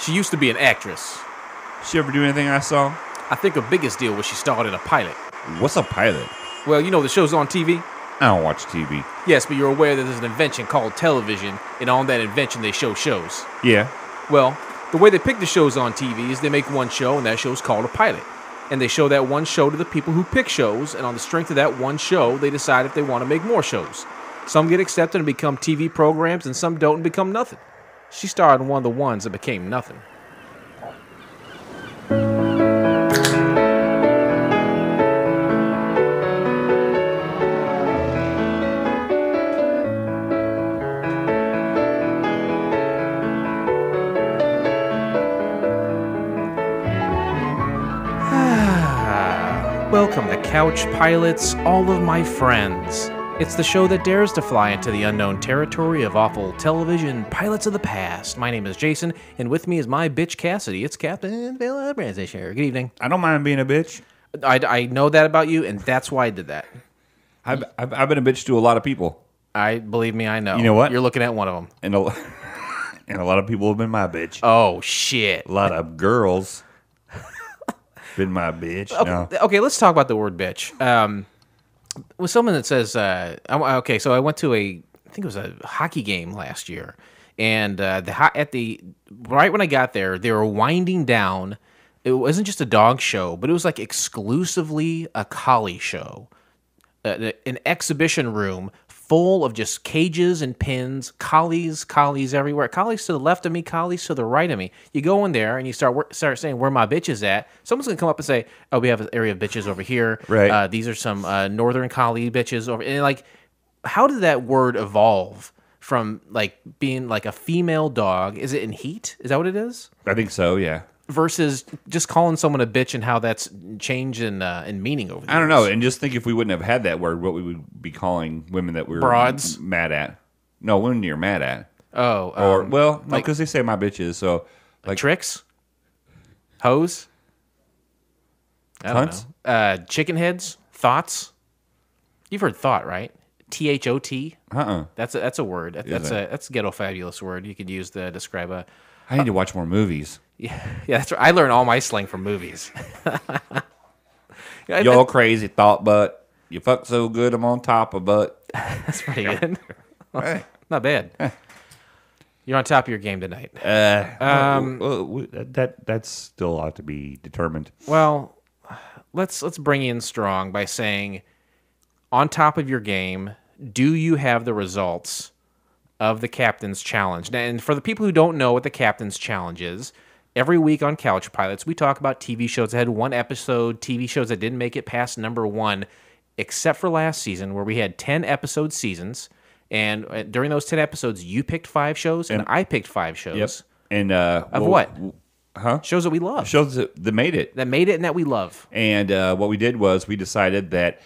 She used to be an actress. She ever do anything I saw? I think her biggest deal was she starred in a pilot. What's a pilot? Well, you know the show's on TV. I don't watch TV. Yes, but you're aware that there's an invention called television, and on that invention they show shows. Yeah. Well, the way they pick the shows on TV is they make one show, and that show's called a pilot. And they show that one show to the people who pick shows, and on the strength of that one show, they decide if they want to make more shows. Some get accepted and become TV programs, and some don't and become nothing. She starred in one of the ones that became nothing. Ah, welcome to Couch Pilots, all of my friends. It's the show that dares to fly into the unknown territory of awful television pilots of the past. My name is Jason, and with me is my bitch Cassidy. It's Captain Bill here. Good evening. I don't mind being a bitch. I, I know that about you, and that's why I did that. I've, I've, I've been a bitch to a lot of people, I believe me, I know. You know what? You're looking at one of them. and a, and a lot of people have been my bitch. Oh shit. A lot of girls been my bitch. No. Okay, let's talk about the word bitch. Um, with someone that says, uh, I- okay, so I went to a, I think it was a hockey game last year, and uh, the at the right when I got there, they were winding down. It wasn't just a dog show, but it was like exclusively a collie show, uh, an exhibition room full of just cages and pins, collies, collies everywhere. Collies to the left of me, collies to the right of me. You go in there and you start start saying where my bitch is at. Someone's gonna come up and say, "Oh, we have an area of bitches over here. Right. Uh, these are some uh, northern collie bitches over." And like, how did that word evolve from like being like a female dog? Is it in heat? Is that what it is? I think so, yeah. Versus just calling someone a bitch and how that's changed in uh, in meaning over. The I don't know. years. And just think if we wouldn't have had that word, what we would be calling women that we were Broads? mad at. No, women you're mad at. Oh, Or, um, well, no, like- because they say my bitches. So, like, tricks, hoes, Cunts? Uh, chicken heads, thoughts. You've heard thought, right? T H O T. uh uh That's a that's a word. That- That's it? a that's a ghetto fabulous word you could use to describe a. I need to watch more movies. Yeah, yeah. That's right. I learned all my slang from movies. Yeah, Y'all crazy thought butt. You fuck so good, I'm on top of butt. that's pretty good. Hey. Not bad. You're on top of your game tonight. Uh, Um, well, well, that that's still ought to be determined. Well, let's let's bring in strong by saying, on top of your game, do you have the results of the captain's challenge? And for the people who don't know what the captain's challenge is, every week on Couch Pilots, we talk about TV shows that had one episode, TV shows that didn't make it past number one, except for last season where we had ten episode seasons. And uh, during those 10 episodes, you picked five shows and, I picked five shows. Yes. And uh, Of well, what? w- Huh? Shows that we love, Shows that, that made it. that made it and that we love. And uh, what we did was we decided that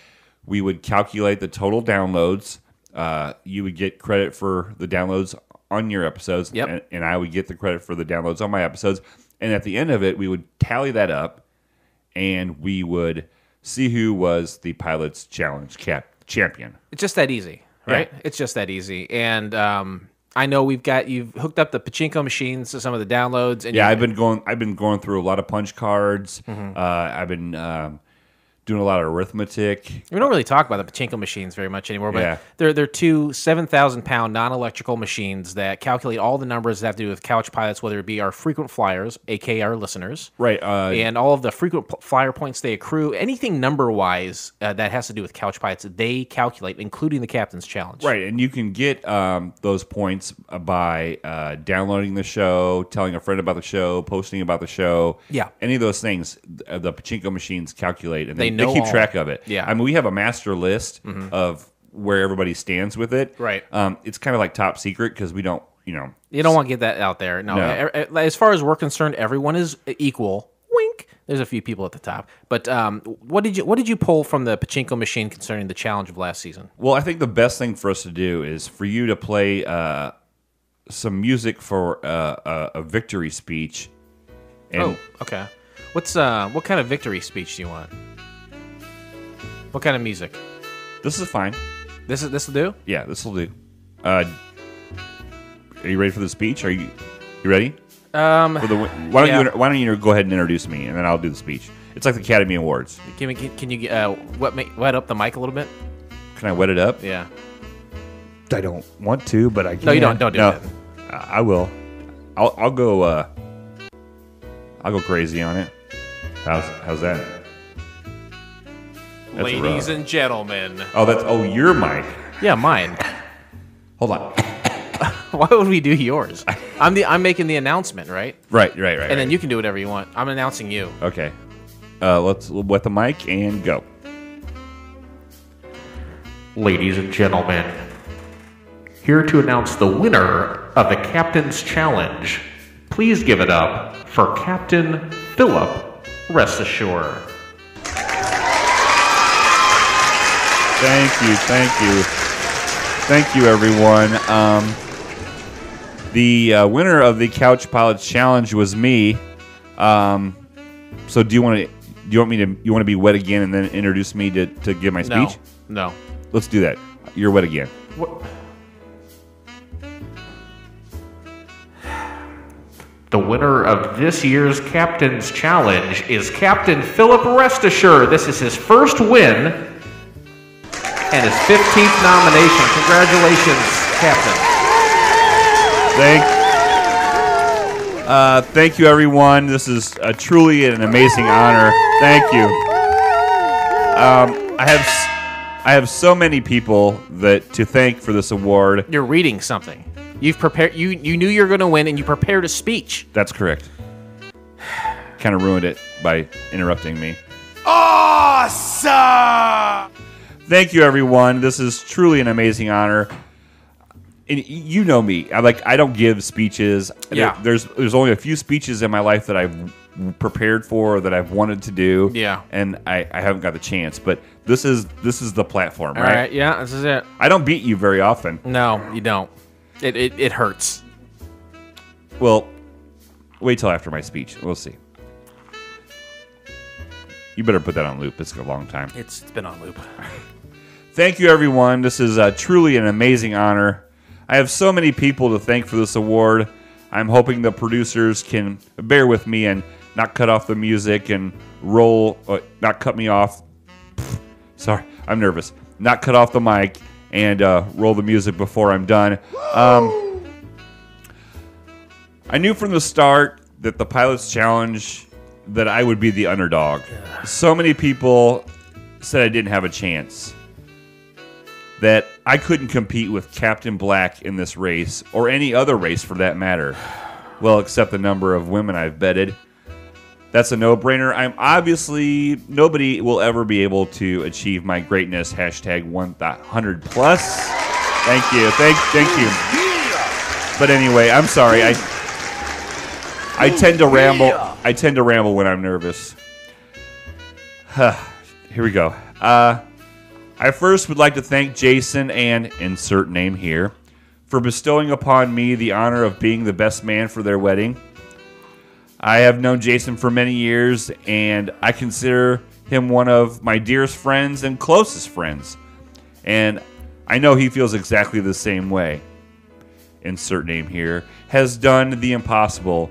we would calculate the total downloads. Uh, you would get credit for the downloads on your episodes, Yep. and, and I would get the credit for the downloads on my episodes. And at the end of it, we would tally that up, and we would see who was the Pilots Challenge cap champion. It's just that easy, right? It's just that easy. And um, I know we've got you've hooked up the pachinko machines to some of the downloads. And Yeah, I've been going. I've been going through a lot of punch cards. Mm-hmm. Uh, I've been um, doing a lot of arithmetic. we don't really talk about the pachinko machines very much anymore, but Yeah. they're they're two seven thousand pound non electrical machines that calculate all the numbers that have to do with couch pilots, whether it be our frequent flyers, aka our listeners, Right. Uh, and all of the frequent flyer points they accrue, anything number wise uh, that has to do with couch pilots, they calculate, including the captain's challenge. Right, and you can get um, those points uh, by uh, downloading the show, telling a friend about the show, posting about the show. Yeah. any of those things, uh, the pachinko machines calculate, and they, They they, keep all. track of it. Yeah. Mm-hmm. I mean, we have a master list of where everybody stands with it. Right. Um, it's kind of like top secret because we don't, you know. You don't want to get that out there. No, No. as far as we're concerned, everyone is equal. Wink. There's a few people at the top, but um, what did you what did you pull from the pachinko machine concerning the challenge of last season? Well, I think the best thing for us to do is for you to play uh, some music for uh, a, a victory speech. And oh, okay. What's uh what kind of victory speech do you want? What kind of music? this is fine. This is this will do. Yeah, this will do. Uh, are you ready for the speech? Are you you ready? Um, the why don't yeah. you why don't you go ahead and introduce me, and then I'll do the speech. It's like the Academy Awards. can, we, can, can you uh, wet, wet up the mic a little bit? Can I wet it up? Yeah. I don't want to, but I can. No, you don't. Don't do no, that. I I will. I'll I'll go. Uh, I'll go crazy on it. How's how's that? That's Ladies rough. and gentlemen. Oh, that's oh your mic. Yeah, mine. Hold on. Why would we do yours? I'm the I'm making the announcement, right? Right, right, right. And then you can do whatever you want. I'm announcing you. Okay. Uh, let's wet the mic and go. Ladies and gentlemen, here to announce the winner of the Captain's Challenge. Please give it up for Captain Philip Rest Assured. Thank you, thank you, thank you, everyone. Um, the uh, winner of the Couch Pilots Challenge was me. Um, so do you want to? Do you want me to? You want to be wet again and then introduce me to, to give my speech? No. Let's do that. You're wet again. What? The winner of this year's Captain's Challenge is Captain Philip Rest Assured. This is his first win and his 15th nomination. Congratulations, Captain. Thank. Uh, thank you, everyone. This is uh, truly an amazing honor. Thank you. Um, I have s- I have so many people that to thank for this award. You're reading something. You've prepared. You you knew you were going to win, and you prepared a speech. That's correct. Kind of ruined it by interrupting me. Awesome! Thank you, everyone. This is truly an amazing honor. And you know me. I like. I don't give speeches. There- Yeah. there's there's only a few speeches in my life that I've prepared for or that I've wanted to do. Yeah. And I, I haven't got the chance. But this is this is the platform, All right? right. Yeah. This is it. I don't beat you very often. No, you don't. It it, it hurts. Well, wait till after my speech. We'll see. You better put that on loop. It's a long time. It's it's been on loop. Thank you, everyone. This is uh, truly an amazing honor. I have so many people to thank for this award. I'm hoping the producers can bear with me and not cut off the music and roll, uh, not cut me off. Sorry, I'm nervous. Not cut off the mic and uh, roll the music before I'm done. Um, I knew from the start that the Pilots Challenge that I would be the underdog. So many people said I didn't have a chance that I couldn't compete with Captain Black in this race, or any other race for that matter. Well, except the number of women I've betted. That's a no brainer. I'm obviously, nobody will ever be able to achieve my greatness. Hashtag 100 plus. Thank you. Thank, thank you. But anyway, I'm sorry. I, I tend to ramble. I tend to ramble when I'm nervous. Here we go. Uh, I first would like to thank Jason and insert name here for bestowing upon me the honor of being the best man for their wedding. I have known Jason for many years, and I consider him one of my dearest friends and closest friends. And I know he feels exactly the same way. Insert name here has done the impossible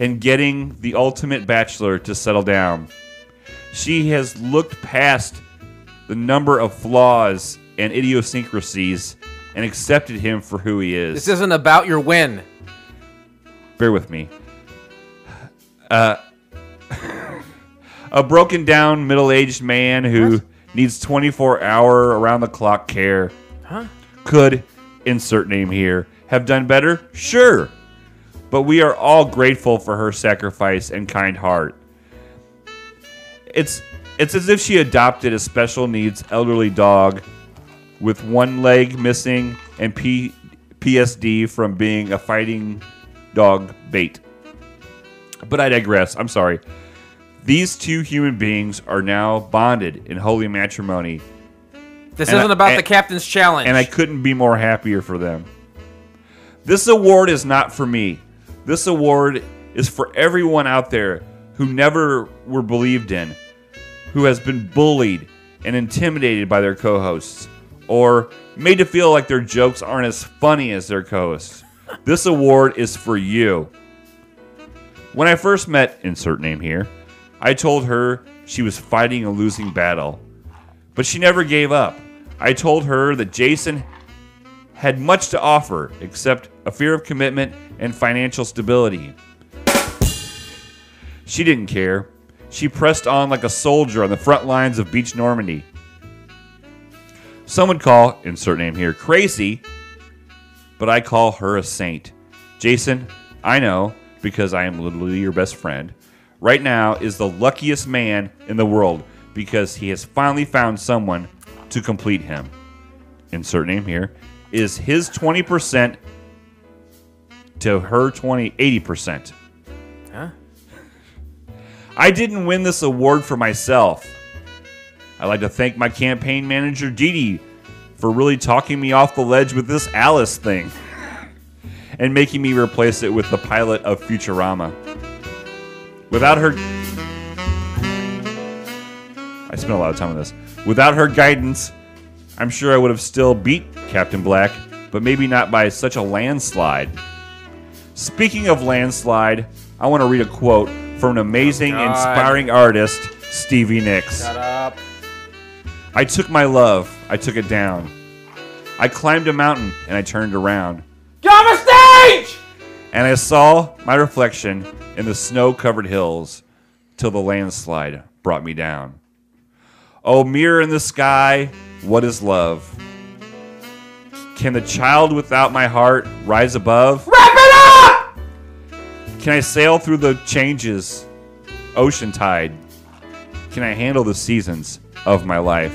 in getting the ultimate bachelor to settle down. She has looked past the number of flaws and idiosyncrasies and accepted him for who he is. This isn't about your win. Bear with me. Uh, a broken down middle aged man who needs 24 hour around the clock care. Huh? Could, insert name here, have done better? Sure. But we are all grateful for her sacrifice and kind heart. It's it's as if she adopted a special needs elderly dog with one leg missing and P- PSD from being a fighting dog bait. But I digress. I'm sorry. These two human beings are now bonded in holy matrimony, This And isn't I- about and- the captain's challenge. and I couldn't be more happier for them. This award is not for me. This award is for everyone out there who never were believed in, who has been bullied and intimidated by their co hosts, or made to feel like their jokes aren't as funny as their co hosts. This award is for you. When I first met insert name here, I told her she was fighting a losing battle, but she never gave up. I told her that Jason had much to offer except a fear of commitment and financial stability. She didn't care. She pressed on like a soldier on the front lines of Beach Normandy. Some would call, insert name here, crazy, but I call her a saint. Jason, I know, because I am literally your best friend, right now is the luckiest man in the world because he has finally found someone to complete him. Insert name here is his 20% to her 20 80%. I didn't win this award for myself. I'd like to thank my campaign manager, Dee Dee, for really talking me off the ledge with this Alice thing and making me replace it with the pilot of Futurama. Without her. I spent a lot of time on this. Without her guidance, I'm sure I would have still beat Captain Black, but maybe not by such a landslide. Speaking of landslide, I want to read a quote from an amazing, oh, God. inspiring artist, Stevie Nicks. Shut up. I took my love, I took it down. I climbed a mountain and I turned around. Get off the stage! And I saw my reflection in the snow covered hills till the landslide brought me down. Oh, mirror in the sky, what is love? Can the child without my heart rise above? Wrap it up! Can I sail through the changes, ocean tide? Can I handle the seasons of my life?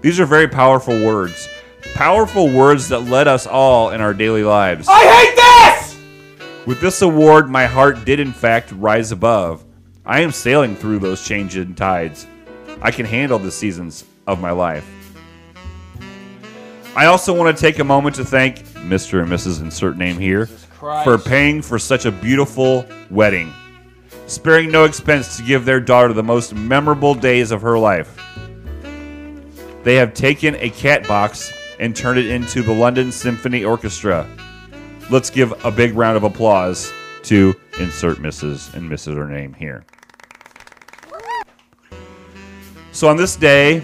These are very powerful words. Powerful words that led us all in our daily lives. I hate this! With this award, my heart did in fact rise above. I am sailing through those changing tides. I can handle the seasons of my life. I also want to take a moment to thank Mr. and Mrs. Insert Name here Christ. for paying for such a beautiful wedding, sparing no expense to give their daughter the most memorable days of her life. They have taken a cat box and turned it into the London Symphony Orchestra. Let's give a big round of applause to insert Mrs. and Mrs. her name here. So on this day,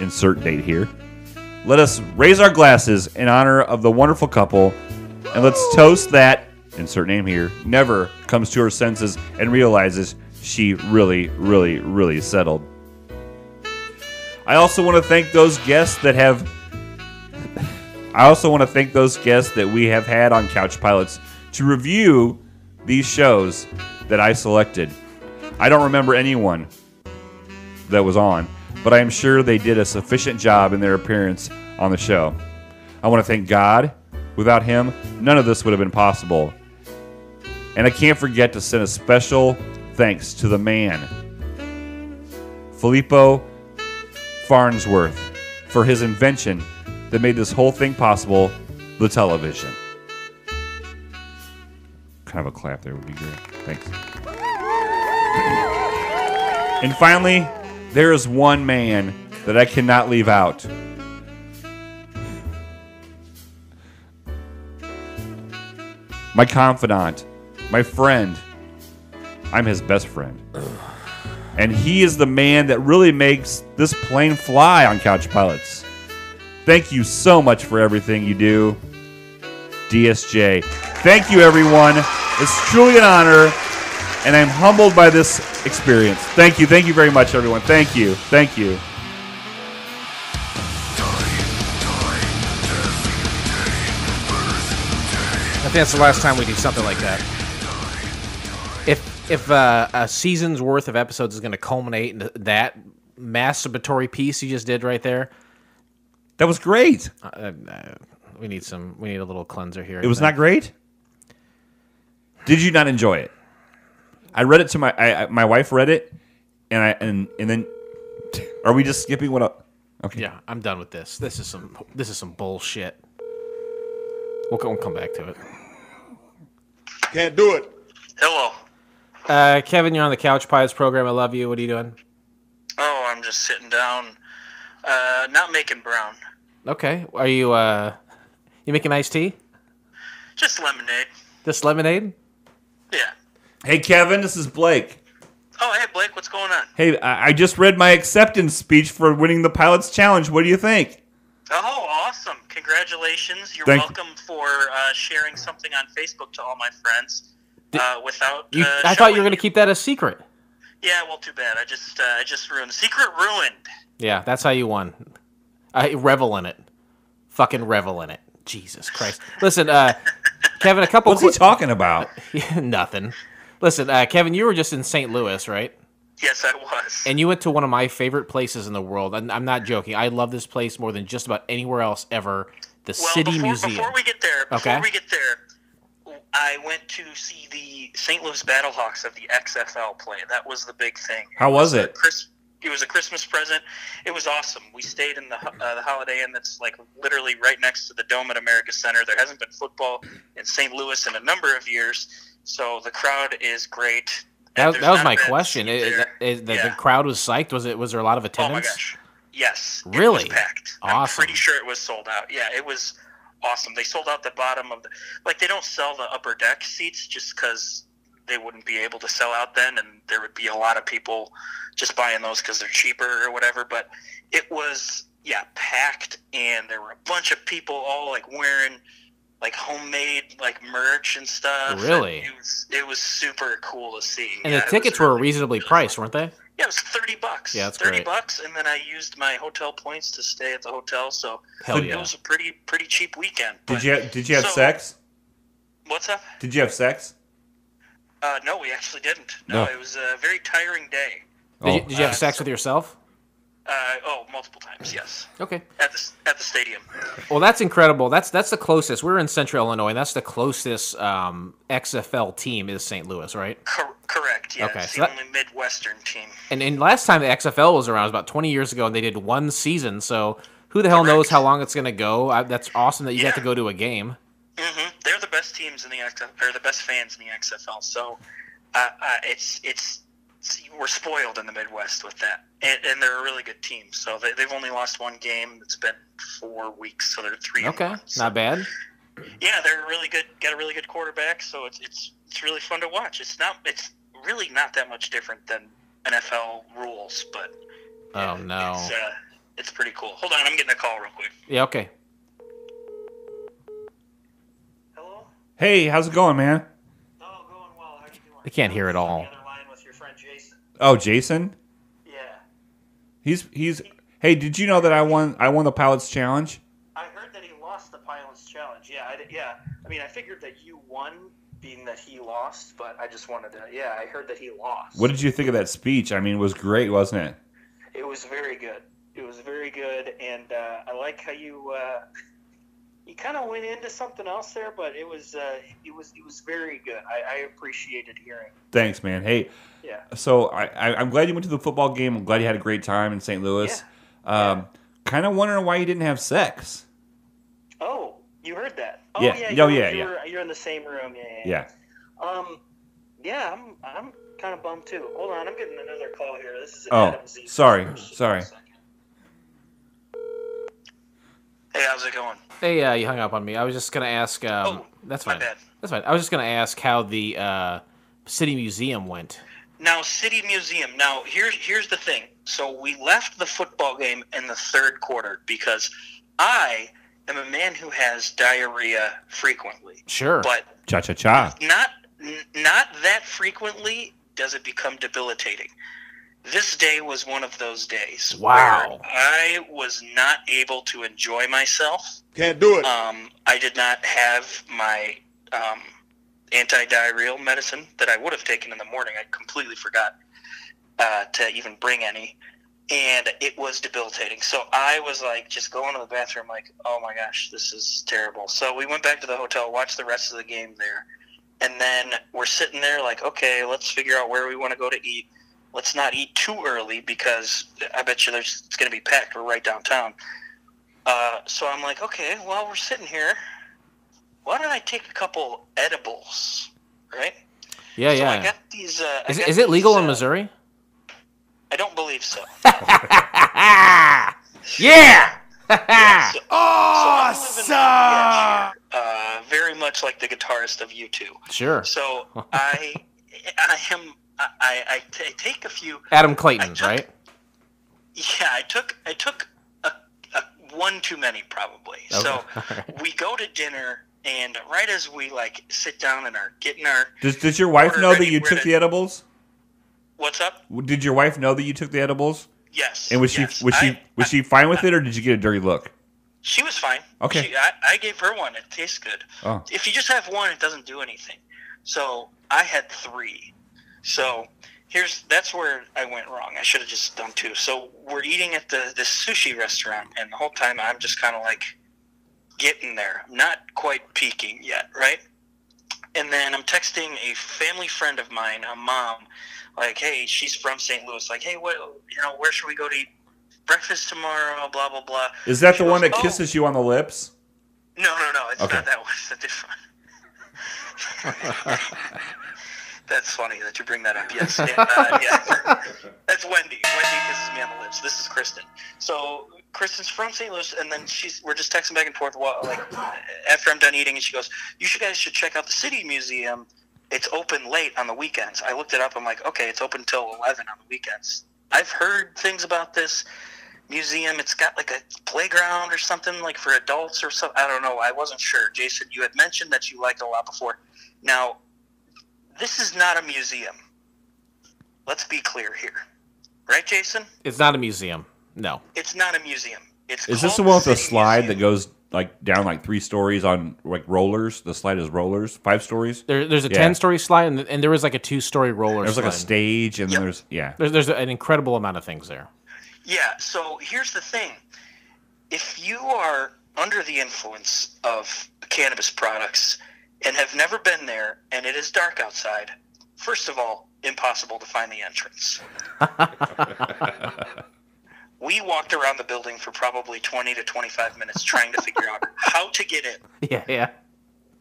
insert date here, let us raise our glasses in honor of the wonderful couple and let's toast that, insert name here, never comes to her senses and realizes she really, really, really settled. I also want to thank those guests that have. I also want to thank those guests that we have had on Couch Pilots to review these shows that I selected. I don't remember anyone that was on, but I am sure they did a sufficient job in their appearance on the show. I want to thank God. Without Him, none of this would have been possible. And I can't forget to send a special thanks to the man, Philo Farnsworth, for his invention that made this whole thing possible the television. Kind of a clap there would be great. Thanks. And finally, there is one man that I cannot leave out. My confidant, my friend. I'm his best friend. And he is the man that really makes this plane fly on Couch Pilots. Thank you so much for everything you do, DSJ. Thank you, everyone. It's truly an honor, and I'm humbled by this experience. Thank you. Thank you very much, everyone. Thank you. Thank you. Think that's the last time we do something like that. If if uh, a season's worth of episodes is going to culminate in that masturbatory piece you just did right there, That was great. uh, uh, we need some. We need a little cleanser here. It was not great. Did you not enjoy it? I read it to my I, I, my wife read it, and I and and then are we just skipping what? Up? Okay. Yeah, I'm done with this. This is some. This is some bullshit. We'll, we'll come back to it. Can't do it. Hello. Uh, Kevin, you're on the Couch Pilots program. I love you. What are you doing? Oh, I'm just sitting down, uh, not making brown, Okay. Are you uh, you making iced tea? just lemonade. Just lemonade? Yeah. Hey, Kevin, this is Blake. Oh, hey Blake, what's going on? Hey, I I just read my acceptance speech for winning the Pilots Challenge. What do you think? Oh, awesome! Congratulations. You're Thank- welcome for uh, sharing something on Facebook to all my friends uh, without. You, uh, I thought you were going to keep that a secret. Yeah, well, too bad. I just, uh, I just ruined. Secret ruined. Yeah, that's how you won. I revel in it. Fucking revel in it. Jesus Christ. Listen, uh, Kevin, a couple. What's he talking about? Nothing. Listen, uh, Kevin, you were just in St. Louis, right? Yes, I was. And you went to one of my favorite places in the world. And I'm not joking. I love this place more than just about anywhere else ever. The well, City before, Museum. Before we get there, before Okay. we get there, I went to see the St. Louis Battlehawks of the XFL play. That was the big thing. How was it? Chris, it was a Christmas present. It was awesome. We stayed in the uh, the Holiday Inn that's like literally right next to the Dome at America Center. There hasn't been football in St. Louis in a number of years, so the crowd is great. That, that was my question. Is, there. is, the, the crowd was psyched? Was it? Was there a lot of Oh attendance? my gosh. Yes. It Really? was packed. Awesome. I'm pretty sure it was sold out. Yeah, it was awesome. They sold out the bottom of the like they don't sell the upper deck seats just cuz they wouldn't be able to sell out then and there would be a lot of people just buying those cuz they're cheaper or whatever, but it was yeah, packed and there were a bunch of people all like wearing like homemade like merch and stuff. Really? And It was, it was super cool to see. And Yeah, the tickets was were really- reasonably really priced, weren't they? Yeah, it was thirty bucks. Yeah, that's thirty great. bucks, and then I used my hotel points to stay at the hotel. So Hell it yeah. was a pretty pretty cheap weekend. Did But you did you have So- sex? What's up? Did you have sex? Uh, no, we actually didn't. No, No. it was a very tiring day. Did, you, Oh. did you have Uh, sex with yourself? Uh, oh, multiple times, yes, Okay. at the at the stadium. Well, that's incredible. That's that's the closest. We're in Central Illinois, and that's the closest um, XFL team is St. Louis, right? Cor- correct. Yeah, Okay, it's so the that- only Midwestern team. And, and last time the XFL was around was about 20 years ago, and they did one season. So who the hell knows how long it's going to go? I, that's awesome that you got to go to a game. Mm-hmm. They're the best teams in the XFL, or the best fans in the XFL. So, uh, uh, it's it's- we're spoiled in the Midwest with that, and, and they're a really good team. So they, they've only lost one game. It's been four weeks, so they're three. Okay, one. So, not bad. Yeah, they're really good. Got a really good quarterback, so it's it's it's really fun to watch. It's not it's really not that much different than NFL rules, but Oh no. it's uh, it's pretty cool. Hold on, I'm getting a call real quick. Yeah. Okay. Hello. Hey, how's it going, man? Oh, going well. How you doing? I can't hear it all. The other line with your friend Jason. Oh, Jason. He's he's. Hey, did you know that I won? I won the Pilots Challenge. I heard that he lost the Pilots Challenge. Yeah, I, yeah. I mean, I figured that you won, being that he lost, but I just wanted to. Yeah, I heard that he lost. What did you think of that speech? I mean, it was great, wasn't it? It was very good. It was very good, and uh, I like how you uh, you kind of went into something else there, but it was uh, it was it was very good. I, I appreciated hearing. Thanks, man. Hey, Yeah. so I, I I'm glad you went to the football game. I'm glad you had a great time in St. Louis. Yeah. Um, kind of wondering why you didn't have sex. Oh, you heard that? Oh Yeah. yeah. Oh, you're, yeah, You're, in the same room. Yeah. Yeah. Yeah. yeah. Um. Yeah, I'm I'm kind of bummed too. Hold on, I'm getting another call here. This is Oh, sorry, sorry. Hey, how's it going? Hey, uh, you hung up on me. I was just gonna ask. Um, Oh, that's my fine. bad. That's fine. I was just gonna ask how the uh, City Museum went. Now, City Museum. Now, here's here's the thing. So we left the football game in the third quarter because I am a man who has diarrhea frequently, Sure. but Cha cha cha. not not that frequently does it become debilitating. This day was one of those days. Wow. Where I was not able to enjoy myself. Can't do it. Um, I did not have my um, anti-diarrheal medicine that I would have taken in the morning. I completely forgot uh, to even bring any, and it was debilitating. So I was like, just going to the bathroom, like, oh my gosh, this is terrible. So we went back to the hotel, watched the rest of the game there, and then we're sitting there like, okay, let's figure out where we want to go to eat. Let's not eat too early because I bet you there's it's going to be packed. We're right downtown. Uh, so I'm like, okay, while we're sitting here, why don't I take a couple edibles, right? yeah, So I yeah. got these. Uh, I Is, got is it legal these, in uh, Missouri? I don't believe so. yeah. Yeah, so, awesome. So I'm living the edge here, uh, very much like the guitarist of U2. Sure. So I, I am, I, I t- take a few. Adam Clayton, took- right? Yeah, I took, I took a, a one too many probably. So we go to dinner, and right as we like sit down and are getting our, Does, does your wife know that you took to- the edibles? what's up? Did your wife know that you took the edibles? Yes. And was she yes. was she I- was she fine with it, or did you get a dirty look? She was fine. Okay. She, I, I gave her one. It tastes good. Oh. If you just have one, it doesn't do anything. So I had three. So here's that's where I went wrong. I should have just done two. So we're eating at the this sushi restaurant, and the whole time I'm just kind of like getting there, I'm not quite peaking yet, right? And then I'm texting a family friend of mine, a mom, like, hey, she's from St. Louis. Like, hey, what, you know, where should we go to eat breakfast tomorrow? Blah blah blah. Is that She the one goes, that "Oh." kisses you on the lips? No, no, no. It's Okay. not that one. It's a different. That's funny that you bring that up. Yes, yeah, uh, yeah. That's Wendy. Wendy kisses me on the lips. This is Kristen. So Kristen's from St. Louis, and then she's we're just texting back and forth. While, like after I'm done eating, and she goes, "You should guys should check out the City Museum. It's open late on the weekends." I looked it up. I'm like, "Okay, it's open till 11 on the weekends." I've heard things about this museum. It's got like a playground or something like for adults or something. I don't know. I wasn't sure. Jason, you had mentioned that you liked it a lot before. Now, this is not a museum. Let's be clear here. Right, Jason? It's not a museum. No. It's not a museum. It's Is this the one with the City slide that goes like down like three stories on like rollers? The slide is rollers, five stories. There, there's a Yeah. 10 story slide, and, and was like a two story roller There's like a stage, and Yep. there's yeah. There's, there's an incredible amount of things there. Yeah, so here's the thing. If you are under the influence of cannabis products and have never been there and it is dark outside, first of all, impossible to find the entrance. we walked around the building for probably 20 to 25 minutes trying to figure out how to get in, Yeah, yeah.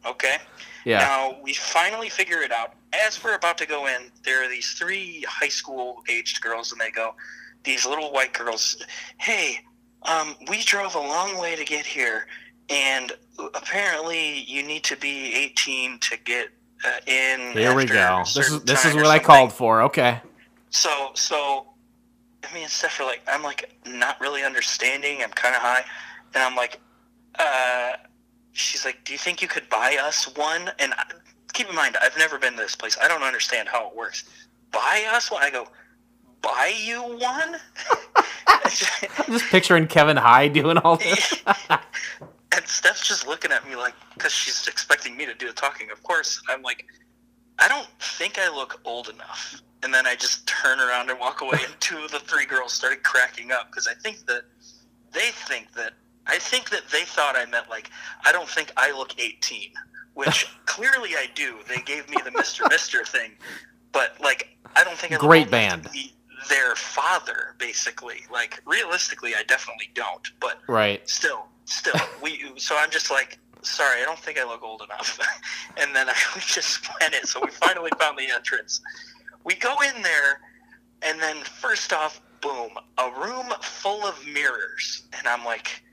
okay? Yeah. Now we finally figure it out. As we're about to go in, there are these three high school aged girls, and they go, these little white girls, hey, um, we drove a long way to get here, and apparently you need to be 18 to get uh, in. Here we go. This is this is what I called for. Okay. So, so, I mean, Steph are like, I'm like not really understanding. I'm kind of high, and I'm like, uh, she's like, do you think you could buy us one? And I, keep in mind, I've never been to this place. I don't understand how it works. Buy us one? I go, buy you one? I'm just picturing Kevin High doing all this. and Steph's just looking at me like, because she's expecting me to do the talking, of course. I'm like, I don't think I look old enough. And then I just turn around and walk away, and two of the three girls started cracking up because I think that they think that I think that they thought I meant like I don't think I look 18, which clearly I do. They gave me the Mister Mister thing, but like I don't think I look Great old enough to band. be their father. Basically, like realistically, I definitely don't. But Right. still, still, we. So I'm just like, sorry, I don't think I look old enough. and then I, we just went it. So we finally found the entrance. We go in there, and then first off, boom, a room full of mirrors, and I'm like,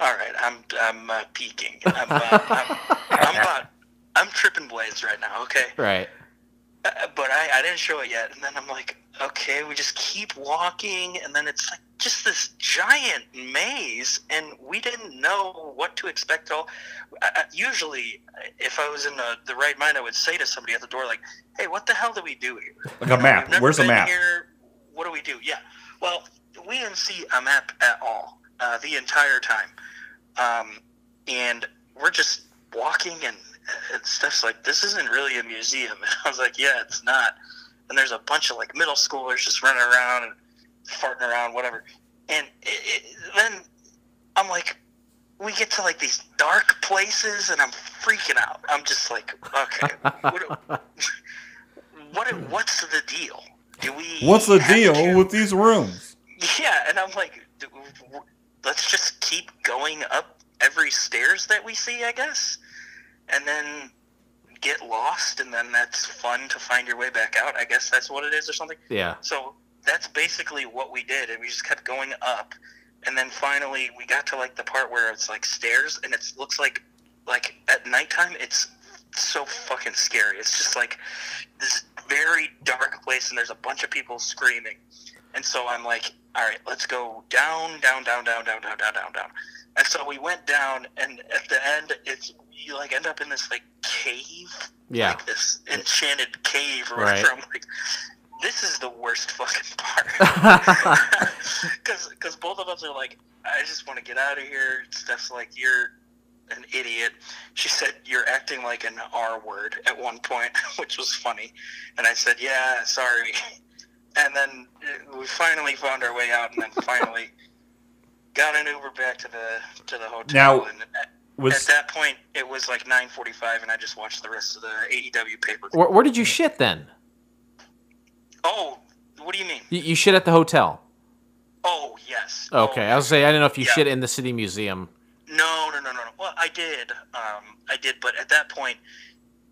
all right, I'm I'm uh, peeking. I'm, uh, I'm, I'm about I'm tripping blades right now. Okay. Right. Uh, but I, I didn't show it yet. And then I'm like, okay, we just keep walking. And then it's like just this giant maze. And we didn't know what to expect at all. I, I, usually, if I was in the, the right mind, I would say to somebody at the door, like, hey, what the hell do we do here? Like a map. Where's the map? Here. What do we do? Yeah. Well, we didn't see a map at all uh, the entire time. Um, and we're just walking, and, and Steph's like, this isn't really a museum. And I was like, yeah, it's not. And there's a bunch of like middle schoolers just running around and farting around, whatever. And it, it, then I'm like, we get to like these dark places, and I'm freaking out. I'm just like, okay, what, what what's the deal? Do we? What's the deal to- with these rooms? Yeah, and I'm like, d- w- w- let's just keep going up every stairs that we see, I guess, and then get lost, and then that's fun to find your way back out. I guess that's what it is, or something. Yeah. So that's basically what we did, and we just kept going up. and then finally we got to like the part where it's like stairs, and it looks like like at nighttime it's so fucking scary. It's just like this very dark place, and there's a bunch of people screaming. And so I'm like, all right, let's go down, down, down, down, down, down, down, down, down. And so we went down, and at the end, it's you like end up in this like cave, Yeah. like this enchanted cave or Right. whatever. I'm like, this is the worst fucking part. Because both of us are like, I just want to get out of here. Steph's like, you're an idiot. She said, you're acting like an R word at one point, which was funny. And I said, yeah, sorry. And then uh, we finally found our way out, and then finally got an Uber back to the to the hotel. Now, and at, at that point, it was like 9:45, and I just watched the rest of the AEW paper. Where, where did you shit then? Oh, what do you mean? You, you shit at the hotel. Oh, yes. Okay, Oh, I was say I don't know if you Yeah. shit in the city museum. No, no, no, no, no. Well, I did. Um, I did, but at that point,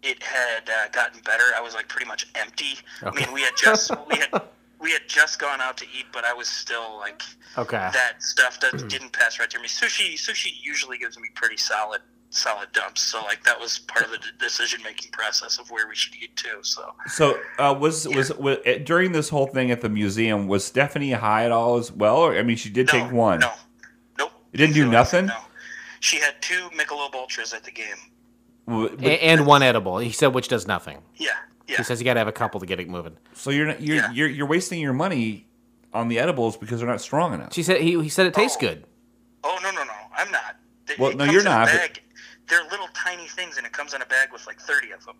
it had uh, gotten better. I was like pretty much empty. I mean, we had just we had we had just gone out to eat, but I was still like Okay. that stuff that didn't pass right through me. Sushi, sushi usually gives me pretty solid, solid dumps. So like that was part of the decision making process of where we should eat too. So so uh, was, was was uh, during this whole thing at the museum was Stephanie high at all as well? Or, I mean, she did no, take one. No, nope. It didn't do Zero, nothing? No. She had two Michelob Ultras at the game. W- A- and one edible. He said which does nothing. Yeah, yeah. He says you got to have a couple to get it moving. so you're not, you're, Yeah. you're you're wasting your money on the edibles because they're not strong enough. She said he, he said it tastes Oh. good. Oh no no no! I'm not. It- Well, it no, you're not, but- They're little tiny things, and it comes in a bag with like thirty of them.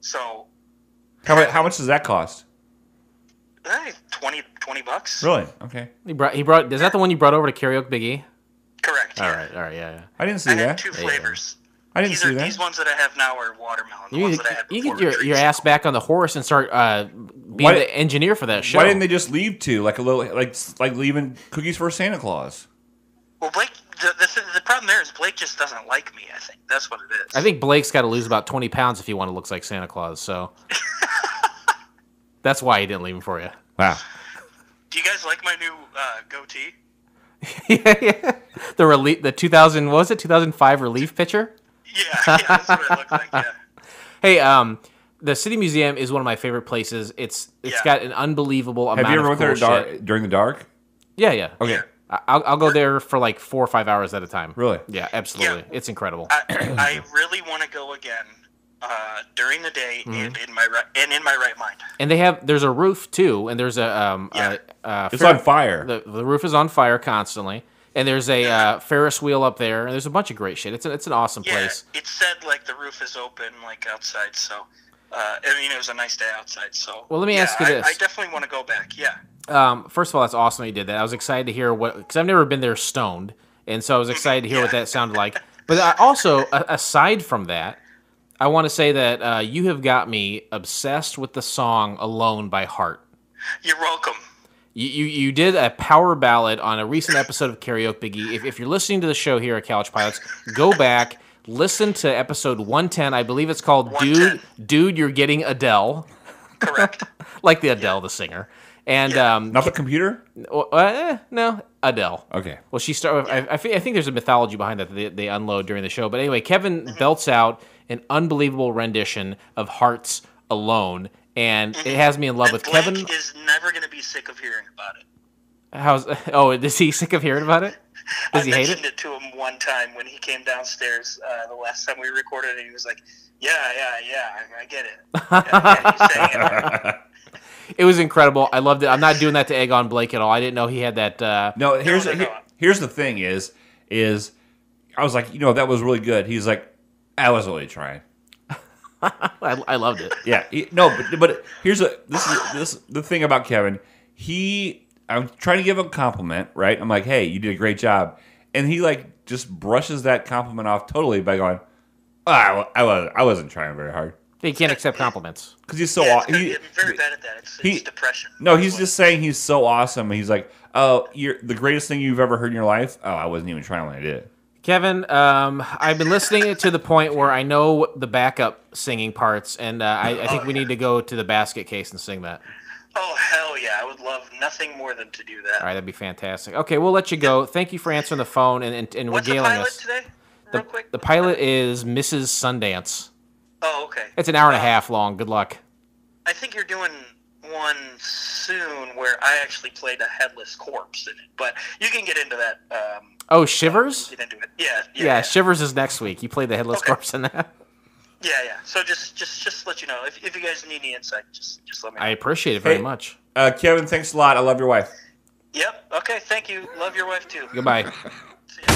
So, How, mu- how much does that cost? eh, 20, 20 bucks. Really? Okay. He brought he brought. Is that the one you brought over to karaoke Big E? Correct. All yeah. right, all right, yeah, yeah. I didn't see that. I have that. two Yeah. flavors. I didn't These see are that. these ones that I have now are watermelon. The You, ones you, that I had you get your, your ass back on the horse and start uh, being Why the engineer for that show. Why didn't they just leave two like a little like like leaving cookies for Santa Claus? Well, Blake. The, the, th- the problem there is Blake just doesn't like me. I think that's what it is. I think Blake's got to lose about twenty pounds if he want to look like Santa Claus. So that's why he didn't leave him for you. Wow. Do you guys like my new uh, goatee? yeah, yeah. The relief, the two thousand, what was it two thousand five relief picture? Yeah, yeah, that's what it looked like. Yeah. Hey, um, the City Museum is one of my favorite places. It's it's Yeah. got an unbelievable amount Have you ever of went there cool dark, shit. during the dark? Yeah, yeah. Okay. I- I'll, I'll go there for like four or five hours at a time. Really? Yeah, absolutely. Yeah. It's incredible. I, I really want to go again uh, during the day Mm-hmm. and in my right and in my right mind. and they have there's a roof too, and there's a um Yeah. a, a It's Fer- on fire. The, the roof is on fire constantly, and there's a uh, Ferris wheel up there, and there's a bunch of great shit. It's an, it's an awesome Yeah, place. it said like the roof is open like outside, so uh, I mean it was a nice day outside. So Well, let me yeah, ask you this. I definitely want to go back. Yeah. Um, first of all, that's awesome that you did that. I was excited to hear what because I've never been there stoned, and so I was excited to hear what that sounded like. But I also, a- aside from that, I want to say that uh, you have got me obsessed with the song "Alone" by Heart. You're welcome. You, you, you did a power ballad on a recent episode of Karaoke Biggie. If, if you're listening to the show here at Couch Pilots, go back, listen to episode 110. I believe it's called Dude, Dude, You're Getting Adele. Correct. Like the Adele, the singer. And, um, Not the computer? uh, no, Adele. Okay. Well, she started. I, I, I think there's a mythology behind that, that they, they unload during the show. But anyway, Kevin belts out an unbelievable rendition of Hearts Alone, and it has me in love with Blake Kevin. is never going to be sick of hearing about it. How's oh? Is he sick of hearing about it? Does I he hate mentioned it? it? to him one time when he came downstairs uh, the last time we recorded, and he was like, "Yeah, yeah, yeah, I, I get it." Yeah, yeah, he's it. It was incredible. I loved it. I'm not doing that to egg on Blake at all. I didn't know he had that. Uh, No, here's no, no. here- here's the thing is is I was like, you know, that was really good. He's like, I was only trying. I, I loved it. Yeah, he, no, but but here's a this is this the thing about Kevin. He I'm trying to give him a compliment, right? I'm like, hey, you did a great job, and he like just brushes that compliment off totally by going, oh, I, I was I wasn't trying very hard He can't accept compliments. because he's so Yeah, aw- he, I'm very bad at that. It's, he- it's depression. no, he's just saying he's so awesome. He's like, oh, you're the greatest thing you've ever heard in your life. Oh, I wasn't even trying when I did it. Kevin, um, I've been listening to the point where I know the backup singing parts, and uh, I, I think we need to go to the basket case and sing that. Oh hell yeah, I would love nothing more than to do that. All right, that'd be fantastic. Okay, we'll let you go. Thank you for answering the phone and, and, and What's the regaling pilot us. today? The, Real quick. the pilot is Mrs. Sundance. Oh, okay. It's an hour and a half long. Good luck. I think you're doing one soon where I actually played a headless corpse in it, but you can get into that. Um, Oh, Shivers? get into it. Yeah, Yeah, yeah, yeah, Shivers is next week. You played the Headless Okay. Corpse in that. yeah, yeah. So just, just, just let you know if, if you guys need any insight, just, just let me know. I appreciate it very Hey. much. Uh, Kevin, thanks a lot. I love your wife. Yep. Okay. Thank you. Love your wife too. Goodbye. See ya.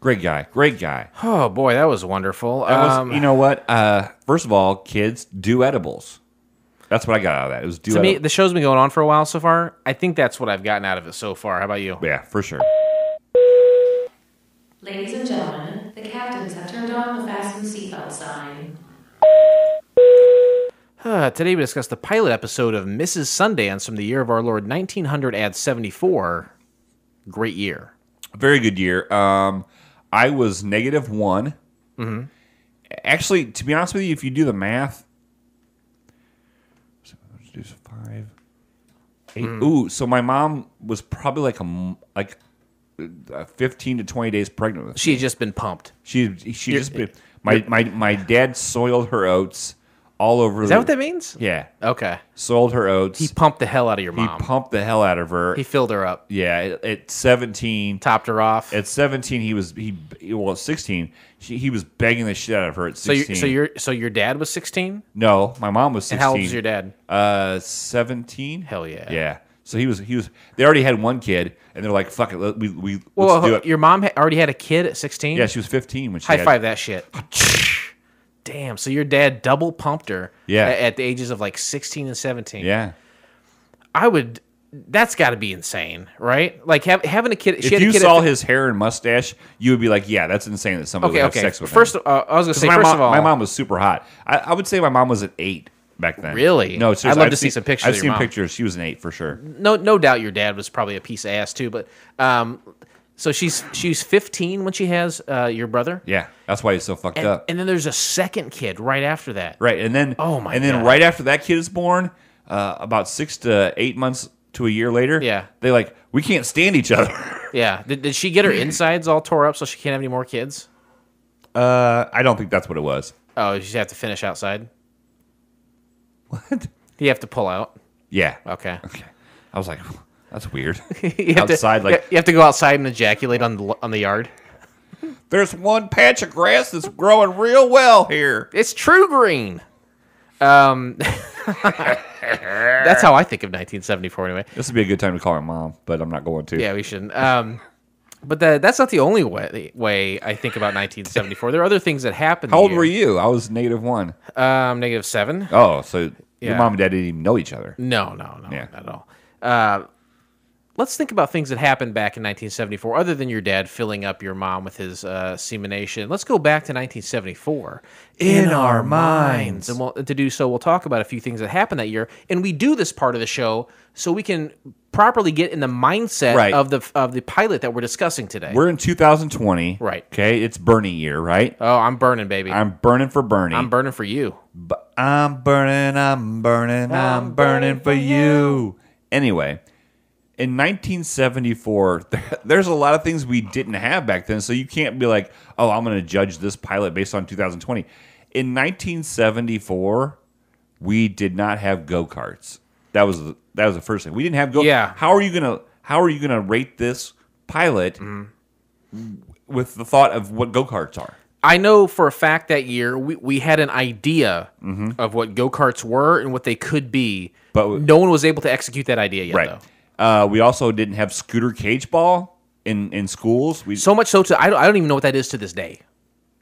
Great guy. Great guy. Oh boy, that was wonderful. That was, Um, you know what? Uh, first of all, kids do edibles. That's what I got out of that. It was do to me, edibles. the show's been going on for a while so far. I think that's what I've gotten out of it so far. How about you? yeah, for sure. Ladies and gentlemen, the captains have turned on the fasten seatbelt sign. Uh, today we discuss the pilot episode of Mrs. Sundance from the year of our Lord 1900 at 74. Great year. Very good year. Um, I was negative one. Mm-hmm. Actually, to be honest with you, if you do the math, so let's do five, eight. Ooh, so my mom was probably like a like uh, fifteen to twenty days pregnant with. She had just been pumped. She she just been, my my my dad soiled her oats all over. Is that what that means? Yeah, Okay. Sold her oats. He pumped the hell out of your mom. He pumped the hell out of her. He filled her up, yeah, at, at seventeen, topped her off. at 17 he was he well at 16 she, he was begging the shit out of her at so, 16 you so your so your dad was 16? no my mom was 16 And how old was your dad? uh 17 Hell yeah. yeah so he was he was they already had one kid and they're like fuck it let, we we Well, let's do it your mom ha- already had a kid at 16? yeah she was 15 when she High had, five that shit. Damn. So your dad double pumped her Yeah. a- at the ages of like 16 and 17. yeah I would. That's got to be insane, right? Like have, having a kid. if she had a you kid saw at, his hair and mustache you would be like yeah that's insane that somebody Okay, would have okay. sex with First, him. uh, I was gonna say my first mom, of all, my mom was super hot I, I would say my mom was an eight back then Really? no I'd love I've to see some pictures I've of your seen mom. pictures she was an eight for sure no, no doubt your dad was probably a piece of ass too. But um, so she's she's 15 when she has uh, your brother, yeah that's why he's so fucked and, up and then there's a second kid right after that. Right, and then Oh my and then God. right after that kid is born, uh, about six to eight months to a year later, Yeah. they like we can't stand each other. Yeah. Did, did she get her insides all tore up so she can't have any more kids? Uh, I don't think that's what it was. Oh, you have to finish outside. What? You have to pull out. Yeah. Okay. Okay. I was like, that's weird. you have Outside, to, like- you have to go outside and ejaculate on the on the yard. There's one patch of grass that's growing real well here. It's true green. Um, that's how I think of 1974 anyway. This would be a good time to call my mom, but I'm not going to. Yeah, we shouldn't. Um, but the, that's not the only way, way I think about 1974. There are other things that happened. How old here. were you? I was negative one. Um, negative seven. Oh, so your mom and dad didn't even know each other. No, no, no, Yeah. not at all. Uh, let's think about things that happened back in 1974, other than your dad filling up your mom with his uh, semination. Let's go back to 1974 in, our minds, and we'll, to do so, we'll talk about a few things that happened that year, and we do this part of the show so we can properly get in the mindset Right. of the of the pilot that we're discussing today. We're in 2020. Right. Okay. It's Bernie year, right? oh, I'm burning, baby. I'm, I'm burning for Bernie. I'm burning for you. But I'm burning, I'm burning, I'm burning for you. Anyway, in 1974, there's a lot of things we didn't have back then, so you can't be like, oh, I'm going to judge this pilot based on 2020. In 1974, we did not have go karts. That was the, that was the first thing. We didn't have go. Yeah. How are you gonna How are you gonna rate this pilot Mm-hmm. with the thought of what go karts are? I know for a fact that year we, we had an idea Mm-hmm. of what go karts were and what they could be, But- no one was able to execute that idea yet. Right. Though. Uh, we also didn't have scooter cage ball in in schools. We So much so to I don't, I don't even know what that is to this day.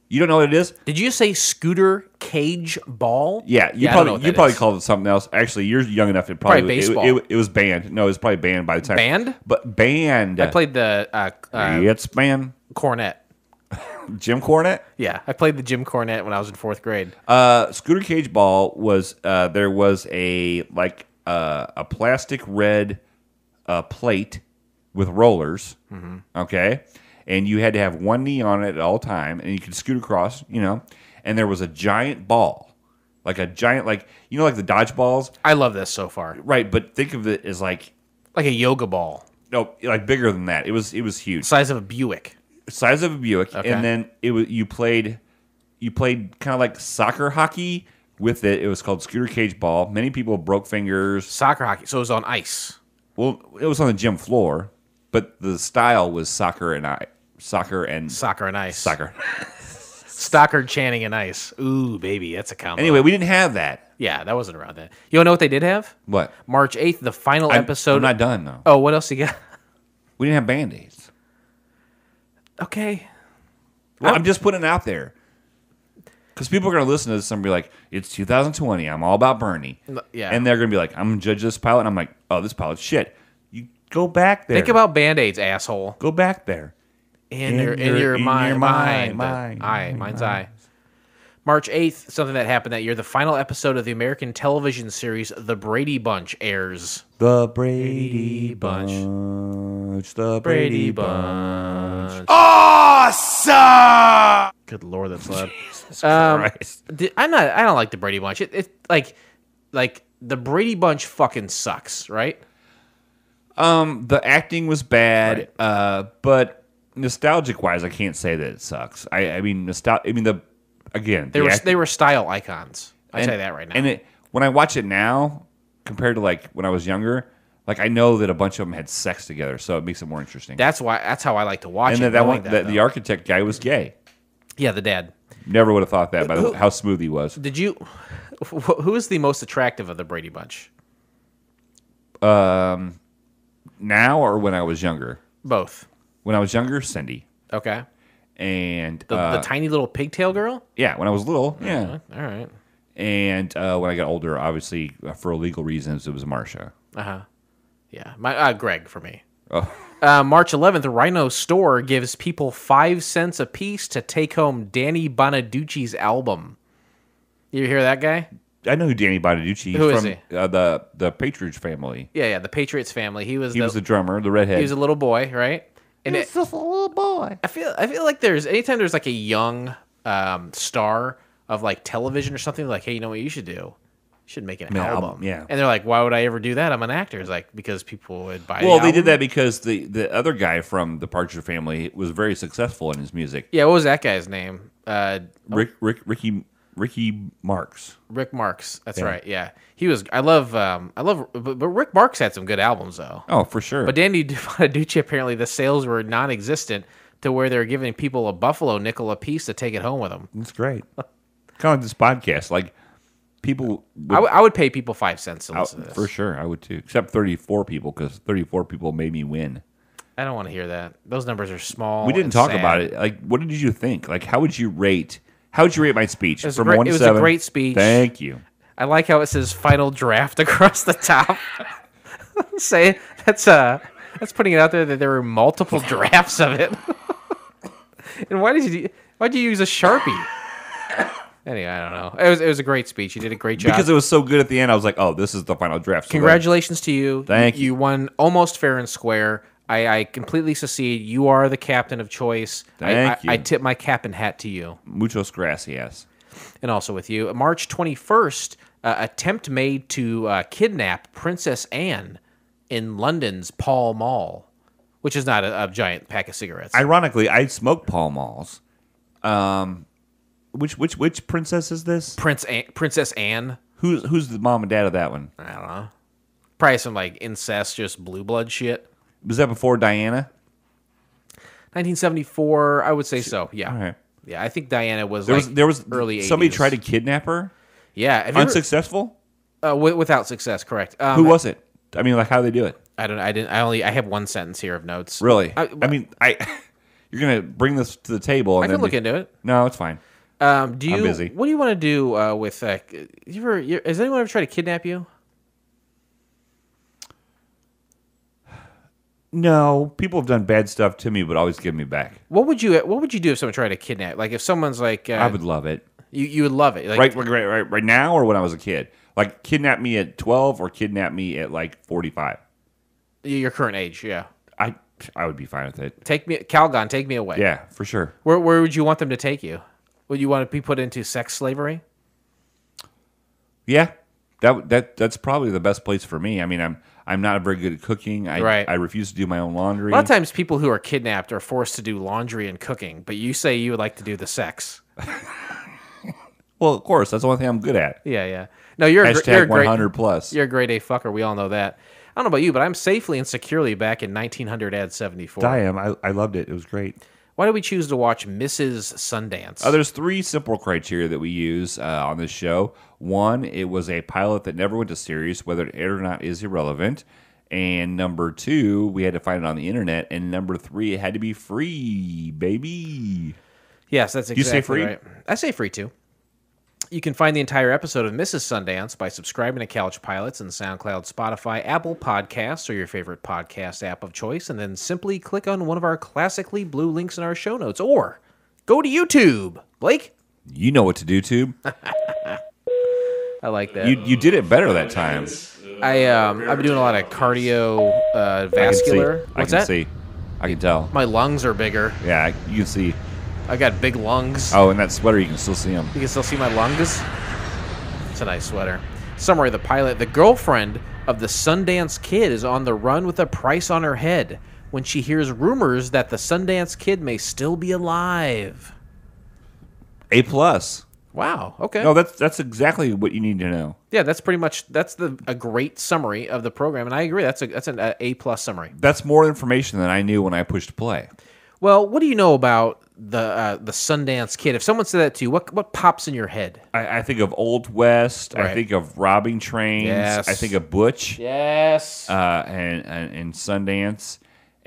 you don't know what it is? Did you say scooter cage ball? Yeah, you I don't know probably you that probably is. called it something else. Actually, you're young enough. It probably, Probably it- baseball. It, it, it was banned. No, it was probably banned by the time Banned? But banned. I played the uh, uh, it's banned. cornet. Jim Cornette. Yeah, I played the Jim Cornette when I was in fourth grade. Uh, scooter cage ball was uh, there was a like uh, a plastic red uh, plate with rollers. Mm-hmm. Okay, and you had to have one knee on it at all time, and you could scoot across. You know, and there was a giant ball, like a giant, like you know, like the dodgeballs, I love this so far. right? But think of it as like Like a yoga ball, no, like bigger than that. It was it was huge, size of a Buick. size of a Buick, Okay. and then it was you played you played kind of like soccer hockey with it. It was called scooter cage ball. Many people broke fingers. Soccer hockey. So it was on ice. Well, it was on the gym floor, but the style was soccer and I soccer and Soccer and ice. soccer. Stockard, Channing, and ice. Ooh, baby, that's a combo. Anyway, we didn't have that. yeah, that wasn't around then. You know what they did have? What? March eighth, the final I'm- episode. I'm not done though. oh, what else you got? We didn't have band aids. Okay. Well, I'm just putting it out there. Because people are going to listen to this and be like, it's 2020. I'm all about Bernie. yeah. And they're going to be like, I'm going to judge this pilot. And I'm like, oh, this pilot's shit. You go back there. Think about band aids, asshole. Go back there. In, In your, in your- in mind, your mind, mind, mind, mind, mind's mind. eye. March eighth, something that happened that year. The final episode of the American television series The Brady Bunch airs. The Brady Bunch. Bunch. The Brady Brady Bunch. Awesome! Good lord, that's loud. Bunch. Um, Christ. I'm not. I don't like the Brady Bunch. It, it like, like the Brady Bunch fucking sucks, right? Um, the acting was bad, Right. uh, but nostalgic wise, I can't say that it sucks. I, I mean, nostal- I mean, the again, They the were act- they were style icons. I and- tell you that right now. And it, when I watch it now, compared to like when I was younger, like I know that a bunch of them had sex together, so it makes it more interesting. that's why. That's how I like to watch and it. then that one, that, the though. architect guy was gay. yeah, the dad. Never would have thought that by the, Who- how smooth he was. Did you? wh- Who is the most attractive of the Brady Bunch? Um, now or when I was younger. Both. When I was younger, Cindy, Okay. And The, uh, the tiny little pigtail girl. yeah, when I was little, yeah, All right. and uh, when I got older, obviously uh, for legal reasons, it was Marsha. Uh huh. Yeah. My uh, Greg for me. Oh. Uh, March 11th, Rhino Store gives people five cents a piece to take home Danny Bonaducci's album. You hear that guy? I know who Danny Bonaducci Who is from Uh, the the Partridge family. Yeah, yeah, the Partridge family. He was He the, was the drummer, the redhead. he was a little boy, right? And it, just a little boy. I feel I feel like there's anytime there's like a young um, star of like television or something like, hey, you know what you should do? You should make an An album. album, yeah. And they're like, why would I ever do that? I'm an actor. It's like because people would buy. Well, the they did that because the the other guy from the Partridge family was very successful in his music. Yeah, what was that guy's name? Uh, Rick, Rick, Ricky, Ricky Marks. Rick Marks. That's Yeah. right. Yeah, he was. I love. Um, I love. But, but Rick Marks had some good albums though. Oh, for sure. But Danny Bonaducci apparently the sales were non-existent to where they're giving people a buffalo nickel a piece to take it home with them. That's great. kind of like this podcast. Like people, would, I, w- I would pay people five cents to I- listen to this. for sure, I would too. Except thirty four people because thirty four people made me win. I don't want to hear that. Those numbers are small. we didn't talk sad. about it. Like, what did you think? Like, how would you rate? How would you rate my speech? a great- one it to was a great speech. Thank you. I like how it says final draft across the top. Say that's uh that's putting it out there that there were multiple drafts of it. and why did you why did you use a sharpie? Anyway, I don't know. It was it was a great speech. You did a great job. Because it was so good at the end, I was like, "Oh, this is the final draft." So Congratulations to you. Thank you. You won almost fair and square. I, I completely succeed. You are the captain of choice. I- Thank I, you. I tip my cap and hat to you. Muchos gracias. and also with you. March 21st, uh, attempt made to uh, kidnap Princess Anne in London's Pall Mall, which is not a, a giant pack of cigarettes. Ironically, I smoke Pall Malls. Um, which which which princess is this? Prince Anne, Princess Anne. Who's who's the mom and dad of that one? I don't know. Probably some like incestuous blue blood shit. Was that before Diana? 1974, I would say so. Yeah, All right. yeah. I think Diana was There like was there was early. somebody 80s. tried to kidnap her, Yeah, have you ever- unsuccessful. uh, wi- without success. Correct. Um, Who was it? I mean, like how they do it? I don't. I didn't. I only. I have one sentence here of notes. Really? I, I, mean, I you're gonna bring this to the table. And I can then look be- into it. No, it's fine. Um, do you? I'm busy. What do you want to do uh, with? Uh, you ever? You, has anyone ever tried to kidnap you? No, people have done bad stuff to me, but always give me back. What would you? What would you do if someone tried to kidnap? Like if someone's like, uh, I would love it. you you would love it. Like, right, right, right, right, now, or when I was a kid. Like kidnap me at twelve, or kidnap me at like forty-five. your current age. Yeah. I I would be fine with it. Take me, Calgon. Take me away. Yeah, for sure. Where Where would you want them to take you? Would you want to be put into sex slavery? Yeah, that that that's probably the best place for me. I mean, I'm I'm not very good at cooking. I Right. I refuse to do my own laundry. A lot of times, people who are kidnapped are forced to do laundry and cooking, but you say you would like to do the sex. well, of course, that's the only thing I'm good at. Yeah, yeah. No, you're a, gr- you're a Hashtag great 100 plus. You're a grade A fucker. We all know that. I don't know about you, but I'm safely and securely back in 1900 ad 74. I am. I, I loved it. It was great. Why do we choose to watch Mrs. Sundance? Uh, there's three simple criteria that we use uh, on this show. One, it was a pilot that never went to series. Whether it aired or not is irrelevant. And number two, we had to find it on the internet. And number three, it had to be free, baby. yes, that's exactly You say free? right. I say free too. You can find the entire episode of Mrs. Sundance by subscribing to Couch Pilots and SoundCloud, Spotify, Apple Podcasts, or your favorite podcast app of choice, and then simply click on one of our classically blue links in our show notes, or go to YouTube. Blake, You know what to do, Tube. I like that. You you did it better that time. I um, I've been doing a lot of cardio, uh, I can see. vascular. I What's can that? see. I can tell. My lungs are bigger. Yeah, you can see. I got big lungs. Oh, and that sweater, you can still see them. You can still see my lungs. It's a nice sweater. Summary the pilot. The girlfriend of the Sundance Kid is on the run with a price on her head when she hears rumors that the Sundance Kid may still be alive. A plus. Wow. Okay. No, that's that's exactly what you need to know. yeah, that's pretty much that's the a great summary of the program, and I agree. That's a that's an A plus summary. That's more information than I knew when I pushed play. Well, what do you know about the uh, the Sundance Kid? If someone said that to you, what what pops in your head? I, I think of Old West. I think of robbing trains. Yes. I think of Butch Yes. uh, and, and and Sundance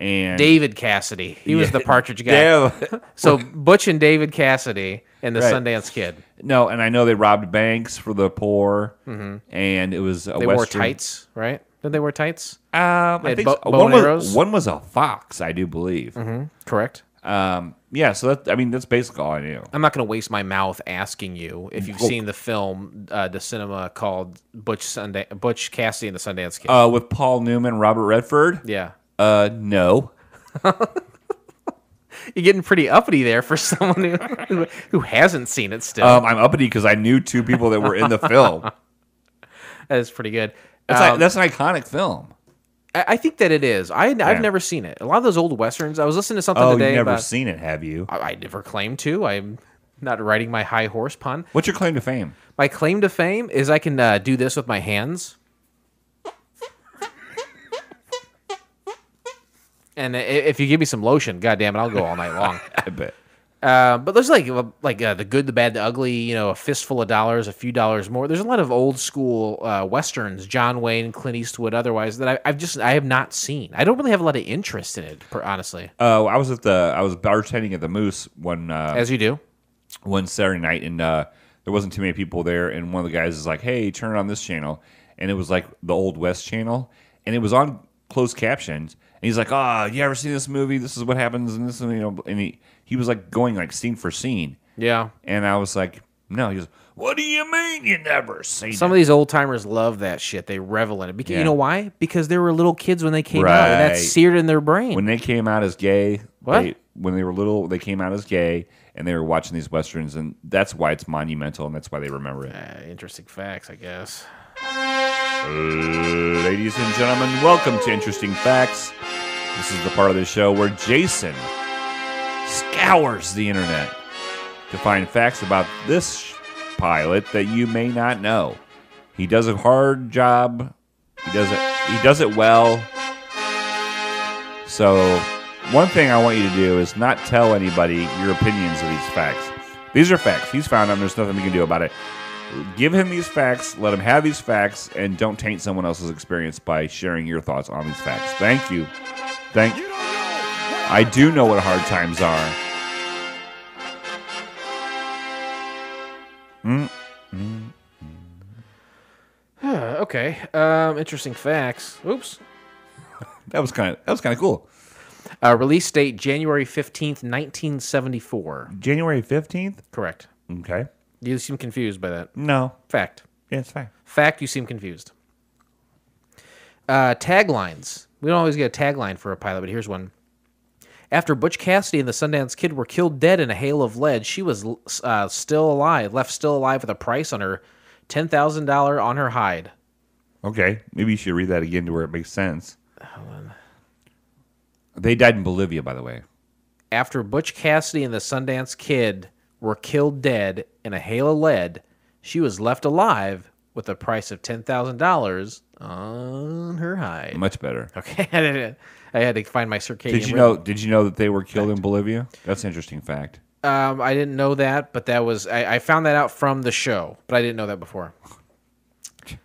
and David Cassidy. He was the Partridge guy. Yeah. So Butch and David Cassidy and the Right. Sundance Kid. no, and I know they robbed banks for the poor, and it was a Mm-hmm. They wore tights, right? Did they wear tights? Um, I think bo- so. one was one was a fox, I do believe. Correct. Um, yeah, so that I mean that's basically all I knew. I'm not going to waste my mouth asking you if you've Oh. seen the film, uh, the cinema called Butch Sunday, Butch Cassidy and the Sundance Kid. Uh, with Paul Newman, Robert Redford. yeah, Uh, no. you're getting pretty uppity there for someone who who, who hasn't seen it still. Um, I'm uppity because I knew two people that were in the film. that is pretty good. That's, Um, that's an iconic film. I, I think that it is. I I've never seen it. A lot of those old westerns. I was listening to something Oh, today you've never about. seen it, have you? I, I never claim to. I'm not riding my high horse pun. What's your claim to fame? My claim to fame is I can uh, do this with my hands. And if you give me some lotion, goddamn it, I'll go all night long. I bet. Uh, but there's like like uh, the good, the bad, the ugly. You know, a fistful of dollars, a few dollars more. There's a lot of old school uh, westerns, John Wayne, Clint Eastwood, otherwise that I, I've just I have not seen. I don't really have a lot of interest in it, per, honestly. Uh, I was at the I was bartending at the Moose one uh, As you do. one Saturday night, and uh, there wasn't too many people there. And one of the guys is like, "Hey, turn on this channel," and it was like the Old West channel, and it was on closed captions. And he's like, "Oh, you ever seen this movie? This is what happens." And this, and, you know, and he he was like going like scene for scene, Yeah. and I was like, "No." He goes, "What do you mean you never seen Some it?" of these old timers love that shit. They revel in it. Because Yeah. you know why? Because they were little kids when they came out, and Right. that's seared in their brain. when they came out as gay, What? they- when they were little, they came out as gay, and they were watching these westerns, and that's why it's monumental, and that's why they remember it. Uh, interesting facts, I guess. Ladies and gentlemen, welcome to Interesting Facts. This is the part of the show where Jason scours the internet to find facts about this pilot that you may not know. He does a hard job. He does it. He does it well. So, one thing I want you to do is not tell anybody your opinions of these facts. These are facts. He's found them. There's nothing we can do about it give him these facts, let him have these facts, and don't taint someone else's experience by sharing your thoughts on these facts. Thank you. Thank you. I do know what hard times are. Uh, okay. Um, interesting facts. Oops. That was kind of that was kind of cool. Uh, release date January 15th, 1974. January fifteenth. Correct. Okay. You seem confused by that. No, Fact. yeah, it's fine. Fact, you seem confused. Uh, taglines. We don't always get a tagline for a pilot, but here's one. After Butch Cassidy and the Sundance Kid were killed dead in a hail of lead, she was uh, still alive, left still alive with a price on her ten thousand dollar on her hide. Okay, maybe you should read that again to where it makes sense. They died in Bolivia, by the way. After Butch Cassidy and the Sundance Kid were killed dead in a hail of lead, she was left alive with a price of ten thousand dollars on her hide. Much better. Okay, I, had to- I had to find my circadian. Did you rhythm. know? Did you know that they were killed in Bolivia? That's an interesting fact. Um, I didn't know that, but that was I, I found that out from the show, but I didn't know that before.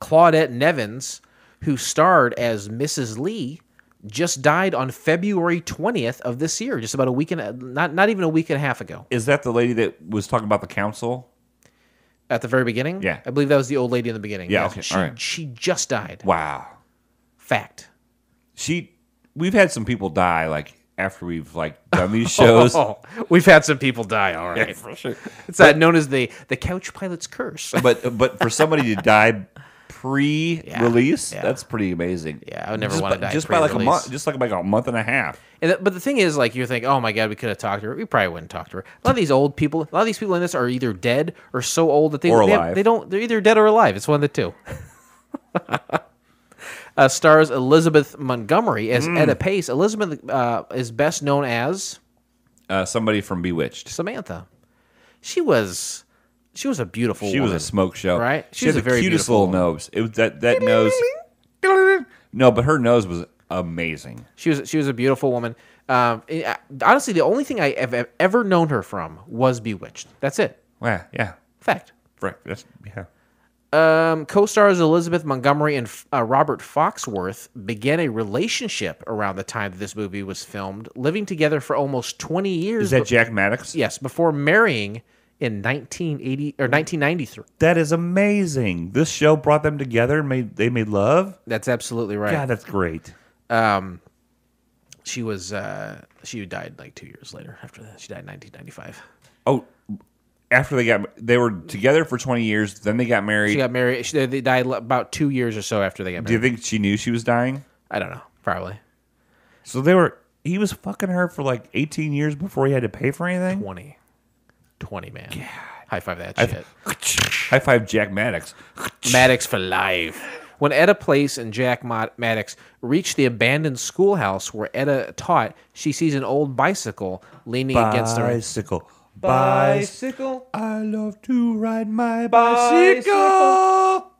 Claudette Nevins, who starred as Mrs. Lee, just died on February twentieth of this year, just about a week and not not even a week and a half ago. Is that the lady that was talking about the council? At the very beginning, Yeah. I believe that was the old lady in the beginning. Yeah, Yes, okay, she, all right. she just died. Wow. Fact. She. We've had some people die like after we've like done these shows. Oh, we've had some people die. All right, for sure. it's that known as the the couch pilot's curse. But but for somebody to die pre-release, yeah. that's pretty amazing. Yeah, I would never just wanna die just by like a month, just like like a month and a half. And th- but the thing is, like, you think, oh my god, we could have talked to her. We probably wouldn't talk to her. A lot of these old people, a lot of these people in this are either dead or so old that they, they, have- they don't. They're either dead or alive. It's one of the two. uh, stars Elizabeth Montgomery as Mm. Etta Pace. Elizabeth uh, is best known as Uh, somebody from Bewitched. Samantha. She was, she was a beautiful. Woman. She was a smoke show, Right? She, She was a the very cutest beautiful little woman. nose. It was that that nose. No, but her nose was amazing. She was she was a beautiful woman. Um, honestly, the only thing I have ever known her from was Bewitched. That's it. Wow, yeah, Fact. right. That's yeah. Um, co-stars Elizabeth Montgomery and uh, Robert Foxworth began a relationship around the time that this movie was filmed, living together for almost 20 years. Is that Jack Maddox? yes, before marrying in 1980 or 1993. That is amazing. This show brought them together and made they made love. That's absolutely right. Yeah, that's great. Um, she was uh, she died like two years later after that. She died in 1995. Oh, after they got they were together for twenty years, then they got married. She got married. She, they died about two years or so after they got married. Do you think she knew she was dying? I don't know. Probably So they were. He was fucking her for like eighteen years before he had to pay for anything. 20. 20, man. High five that shit. High five, Jack Maddox. Maddox for life. When Etta Place and Jack Maddox reach the abandoned schoolhouse where Etta taught, she sees an old bicycle leaning against the. Bicycle, bicycle. I love to ride my bicycle.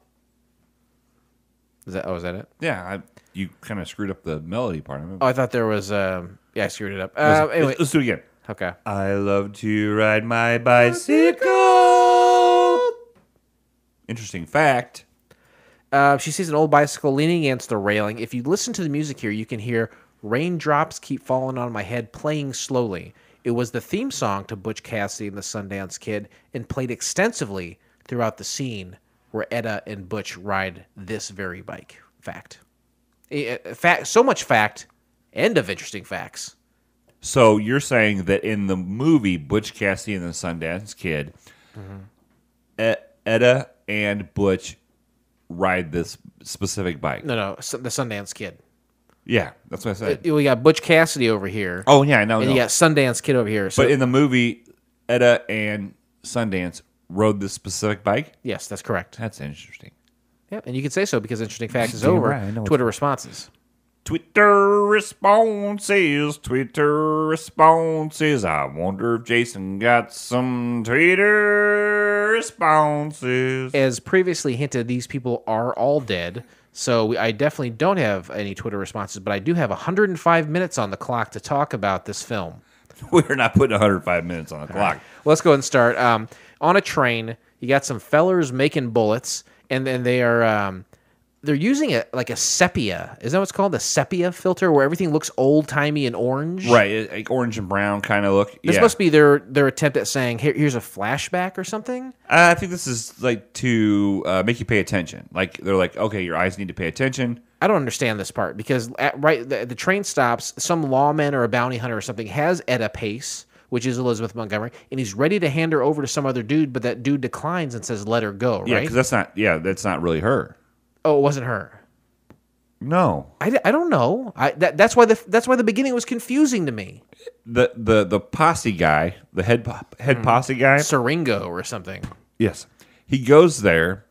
Is that? Oh, is that it? Yeah, I, you kind of screwed up the melody part of it. Oh, I thought there was. Um, yeah, I screwed it up. Uh, Let's- anyway, let's do it again. Okay. I love to ride my bicycle. Interesting fact. Uh, she sees an old bicycle leaning against the railing. If you listen to the music here, you can hear "Raindrops Keep Falling on My Head" playing slowly. It was the theme song to Butch Cassidy and the Sundance Kid, and played extensively throughout the scene where Etta and Butch ride this very bike. Fact. Eh, eh, Fact. So much fact. End of interesting facts. So you're saying that in the movie Butch Cassidy and the Sundance Kid, mm-hmm. E- Etta and Butch ride this specific bike. No, no, the Sundance Kid. Yeah, that's what I said. Uh, we got Butch Cassidy over here, oh yeah, I know. and no. you got Sundance Kid over here. So But in the movie, Etta and Sundance rode this specific bike. yes, that's correct. That's interesting. Yep, and you can say so because interesting facts is over. right, I know Twitter responses. Twitter responses, Twitter responses. I wonder if Jason got some Twitter responses. As previously hinted, these people are all dead. So I definitely don't have any Twitter responses, but I do have 105 minutes on the clock to talk about this film. We're not putting 105 minutes on the clock. Let's go ahead and start. Um, on a train, you got some fellers making bullets, and then they are um, they're using it like a sepia. Is that what's called? The sepia filter, where everything looks old timey and orange. Right, like orange and brown kind of look. This yeah. must be their their attempt at saying, Here, "Here's a flashback" or something. Uh, I think this is like to uh, make you pay attention. Like they're like, okay, your eyes need to pay attention. I don't understand this part because at, right the, the train stops. Some lawman or a bounty hunter or something has Etta Pace, which is Elizabeth Montgomery, and he's ready to hand her over to some other dude, but that dude declines and says, "Let her go." Yeah, Right? because that's not. Yeah, that's not really her. Oh, it wasn't her. No, I, I don't know. I that, that's why the that's why the beginning was confusing to me. the the the posse guy, the head head Hmm. posse guy. Siringo or something. Yes, he goes there.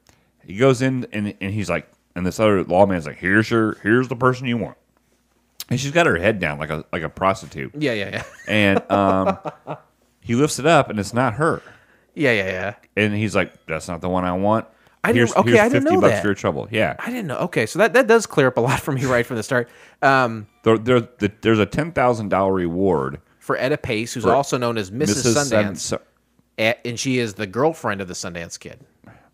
He goes in and, and he's like, and this other lawman's like, here's your here's the person you want. And she's got her head down like a like a prostitute. Yeah, yeah, yeah. And um, he lifts it up and it's not her. Yeah, yeah, yeah. And he's like, that's not the one I want. I didn't- here's, okay, here's I didn't 50 know bucks that. for your trouble. Yeah. I didn't know. Okay, so that, that does clear up a lot for me right from the start. Um, There, there, the- there's a $10,000 reward. for Etta Pace, who's also known as Mrs. Sun- Sundance, Sun- and she is the girlfriend of the Sundance Kid.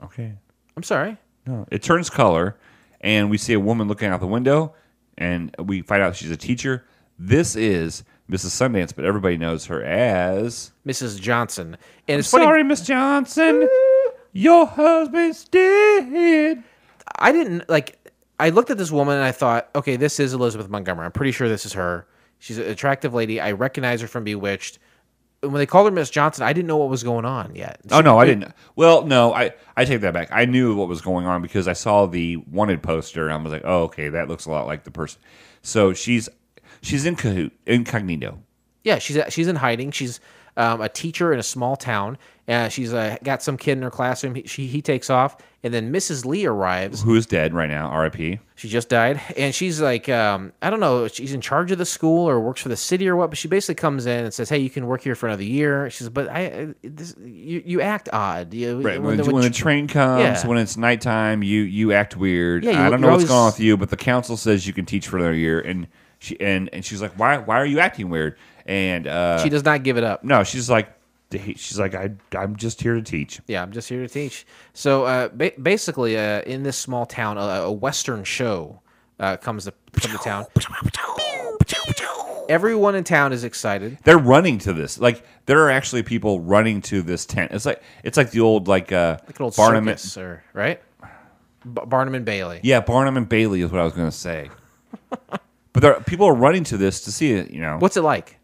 okay. I'm sorry. No. It turns color, and we see a woman looking out the window, and we find out she's a teacher. This is Mrs. Sundance, but everybody knows her as. Mrs. Johnson. And it's Sorry. Miss Johnson. Your husband's dead. I didn't like. I looked at this woman and I thought, okay, this is Elizabeth Montgomery. I'm pretty sure this is her. She's an attractive lady. I recognize her from Bewitched. When they called her Miss Johnson, I didn't know what was going on yet. Oh no, I didn't. Well, no, I I take that back. I knew what was going on because I saw the wanted poster and I was like, oh, okay, that looks a lot like the person. So she's she's in cahoot, incognito. Yeah, she's she's in hiding. She's um, a teacher in a small town. Uh, she's uh, got some kid in her classroom. He, she, he takes off, and then Mrs. Lee arrives. Who is dead right now? R.I.P. She just died, and she's like, um, I don't know, she's in charge of the school or works for the city or what. But she basically comes in and says, "Hey, you can work here for another year." She says, "But I, I- this, you, you act odd. You, Right when when, the- when the train comes, Yeah. when it's nighttime, you you act weird. Yeah, you- I don't know what's going on with you, but the council says you can teach for another year, and she and and she's like, why why are you acting weird? And uh, she does not give it up. no, she's like, she's like, I I'm just here to teach. Yeah, I'm just here to teach. So uh, ba- basically, uh, in this small town, a, a Western show uh, comes to come to town. Everyone in town is excited. They're running to this. Like there are actually people running to this tent. It's like it's like the old like uh Like an old Barnum. circus, or, right? B- Barnum and Bailey. Yeah, Barnum and Bailey is what I was going to say. but there, people are running to this to see it. You know, What's it like?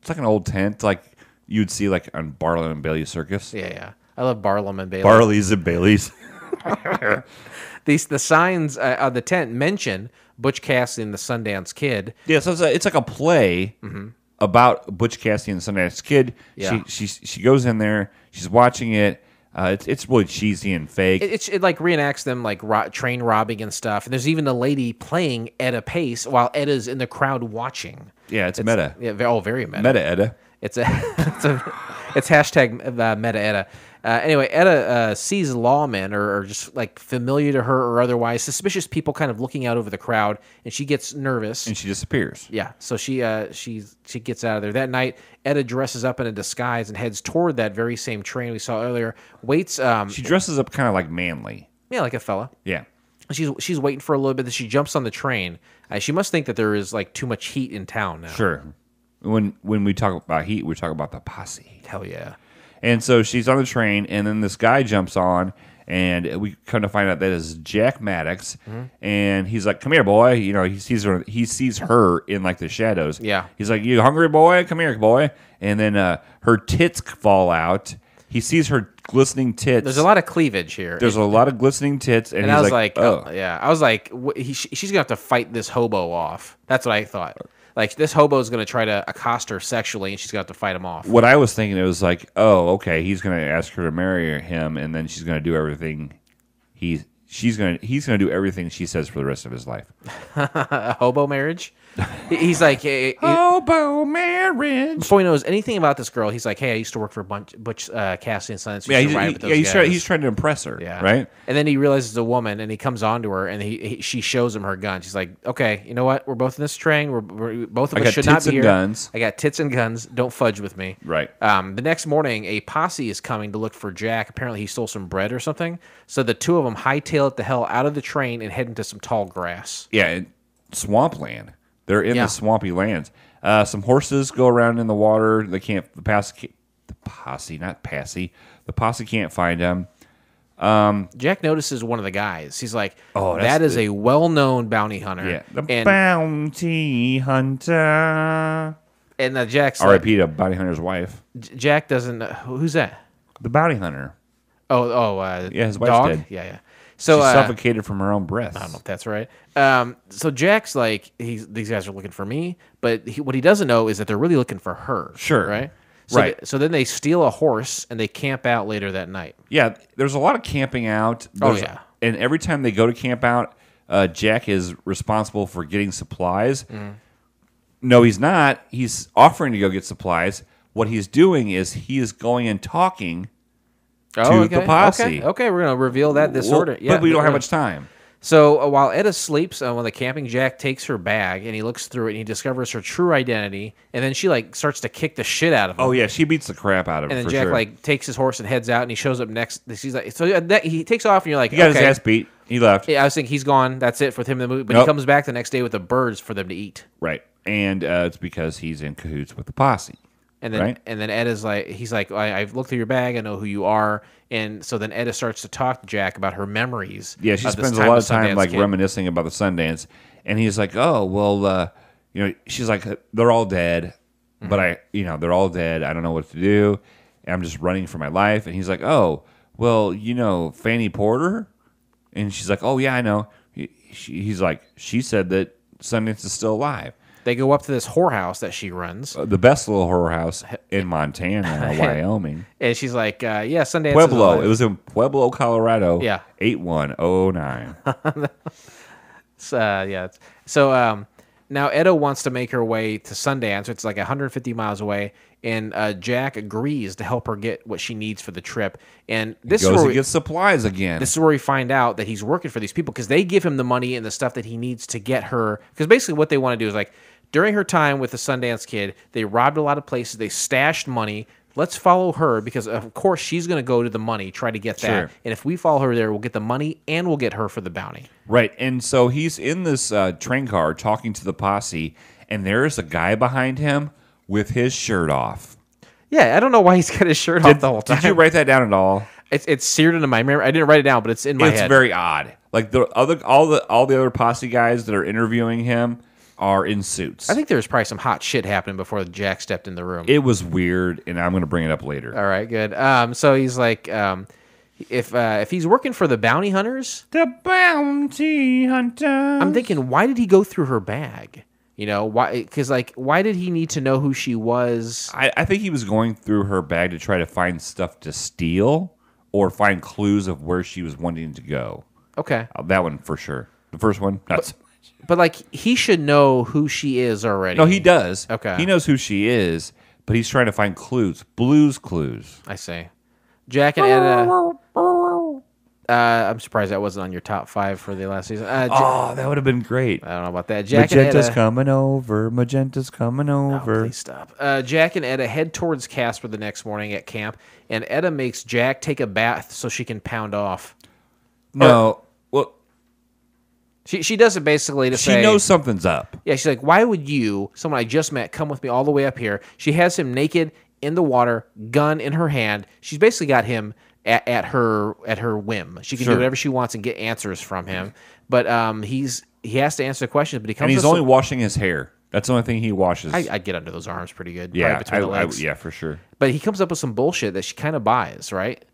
it's like an old tent, like you'd see like on Barnum and Bailey circus. Yeah, yeah. I love Barnum and Bailey. Barley's and Bailey's. These the signs uh, of the tent mention Butch Cassidy and the Sundance Kid. Yeah, so it's, a, it's like a play about Butch Cassidy and the Sundance Kid. Yeah. She she she goes in there. She's watching it. Uh, it's it's really cheesy and fake. It, it's- it like reenacts them like ro- train robbing and stuff. And there's even a lady playing Etta Pace while Etta's in the crowd watching. yeah, it's, meta. Yeah, ve- oh, very meta. Meta Etta. It's a, it's a, it's hashtag uh, meta Etta. Uh, anyway, Etta uh, sees lawmen or, or just like familiar to her or otherwise suspicious people kind of looking out over the crowd, and she gets nervous. and she disappears. yeah, so she uh, she she gets out of there that night. Etta dresses up in a disguise and heads toward that very same train we saw earlier. Waits, um, She dresses up kind of like manly. yeah, like a fella. Yeah. She's she's waiting for a little bit. Then she jumps on the train. Uh, she must think that there is like too much heat in town now. Sure. When when we talk about heat, we talk about the posse. Hell yeah. And so she's on the train, and then this guy jumps on, and we come to find out that is Jack Maddox, Mm-hmm. and he's like, "Come here, boy." You know, he sees her. He sees her in like the shadows. Yeah. He's like, "You hungry, boy? Come here, boy." And then uh, her tits fall out. He sees her glistening tits. There's a lot of cleavage here. There's a lot of glistening tits, and, and I was like, "Oh, oh. yeah. I was like, wh- he, she's gonna have to fight this hobo off. That's what I thought. Like this hobo is gonna try to accost her sexually, and she's gonna have to fight him off. What I was thinking, it was like, oh, okay, he's going to ask her to marry him, and then she's going to do everything. He, she's going to, he's going to do everything she says for the rest of his life. A hobo marriage. He- he's like, eh, Hobo marriage. before he knows anything about this girl, he's like, hey, I used to work for a Bunch, Butch uh, Cassidy and Sons. Yeah, he's, to he- with those yeah, he's, try, he's trying to impress her. Yeah. right. And then he realizes it's a woman, and he comes on to her, and he, he she shows him her gun. She's like, "Okay, you know what? We're both in this train. We're, we're both of I us got should not tits be and here. guns." I got tits and guns. Don't fudge with me." Right. Um, the next morning, a posse is coming to look for Jack. Apparently, he stole some bread or something. So the two of them hightail it the hell out of the train and head into some tall grass. Yeah, swampland. They're in Yeah. the swampy lands. Uh, some horses go around in the water. They can't. The posse. The posse, not passy. The posse can't find them. Jack notices one of the guys. He's like, Oh, that is the- a well-known bounty hunter." Yeah, the and bounty hunter. and uh, Jack's like, R.I.P. to bounty hunter's wife. Jack doesn't. who's that? The bounty hunter. Oh, oh, uh, Yeah, his wife's dog. dead. Yeah, yeah. So she uh, suffocated from her own breath. I don't know if that's right. Um, so Jack's like, he's these guys are looking for me, but he, what he doesn't know is that they're really looking for her. Sure. right? So Right. th- so then they steal a horse and they camp out later that night. Yeah, there's a lot of camping out. Oh, yeah. and every time they go to camp out, uh, Jack is responsible for getting supplies. Mm. No, he's not. He's offering to go get supplies. What he's doing is he is going and talking. Oh, the posse. Okay, okay, we're gonna reveal that this Well, order. Yeah, but we don't have much time. So uh, while Etta sleeps, uh, when the camping Jack takes her bag and he looks through it and he discovers her true identity, and then she like starts to kick the shit out of him. Oh yeah, she beats the crap out of him And then Jack sure. like takes his horse and heads out, and he shows up next. She's like, so uh, that, he takes off, and you're like, he got okay. his ass beat. He left. Yeah, I was thinking he's gone. That's it for him in the movie. But he comes back the next day with the birds for them to eat. Right, and uh, it's because he's in cahoots with the posse. And then Right. and then Ed is like, he's like, I, I've looked through your bag. I know who you are. And so then Etta starts to talk to Jack about her memories. Yeah, she spends a lot of time Sundance like Kid. reminiscing about the Sundance, and he's like, "Oh, well, uh, you know," she's like, "They're all dead, Mm-hmm. but I, you know, they're all dead. I don't know what to do. And I'm just running for my life." And he's like, "Oh, well, you know, Fanny Porter," and she's like, "Oh yeah, I know." He, she, he's like, "She said that Sundance is still alive." They go up to this whorehouse that she runs, Uh, The best little whorehouse in Montana, or Wyoming, and she's like, uh, "Yeah, Sundance." Pueblo. It was in Pueblo, Colorado. Yeah. eight one oh nine. So, uh, yeah. So um, now Etta wants to make her way to Sundance. It's like 150 miles away, and uh, Jack agrees to help her get what she needs for the trip. And this is Goes where to we, get supplies again. this is where we find out that he's working for these people because they give him the money and the stuff that he needs to get her. Because basically, what they want to do is like during her time with the Sundance Kid, they robbed a lot of places, they stashed money. Let's follow her because, of course, she's going to go to the money, try to get that. Sure. And if we follow her there, we'll get the money and we'll get her for the bounty. Right. And so he's in this uh, train car talking to the posse, and there's a guy behind him with his shirt off. Yeah, I don't know why he's got his shirt off the whole time. Did you write that down at all? It's it's seared into my memory. I didn't write it down, but it's in my it's head. very odd. Like the other all the all the other posse guys that are interviewing him are in suits. I think there was probably some hot shit happening before Jack stepped in the room. it was weird, and I'm going to bring it up later. All right, good. Um, so he's like, um, if uh, if he's working for the bounty hunters, The bounty hunter. I'm thinking, why did he go through her bag? You know, why? Because like, why did he need to know who she was? I, I think he was going through her bag to try to find stuff to steal or find clues of where she was wanting to go. Okay, Uh, that one for sure. The first one, much. But like, he should know who she is already. No, he does. Okay. He knows who she is, but he's trying to find clues, blues clues. I see. Jack and Etta. Uh, I'm surprised that wasn't on your top five for the last season. Uh, Ja- Oh, that would have been great. I don't know about that. Jack Magenta's and Etta. coming over. Magenta's coming Oh, over. please stop. Uh, Jack and Etta head towards Casper the next morning at camp, and Etta makes Jack take a bath so she can pound off. no, well, She she does it basically to she say knows something's up. Yeah, she's like, why would you, someone I just met, come with me all the way up here? She has him naked in the water, gun in her hand. She's basically got him at, at her at her whim. She can Sure. do whatever she wants and get answers from him. But um, he's he has to answer the questions, but he comes. And he's with only some- washing his hair. That's the only thing he washes. I, I'd get under those arms pretty good. yeah, probably between I- the I- legs. yeah, for sure. But he comes up with some bullshit that she kind of buys, right?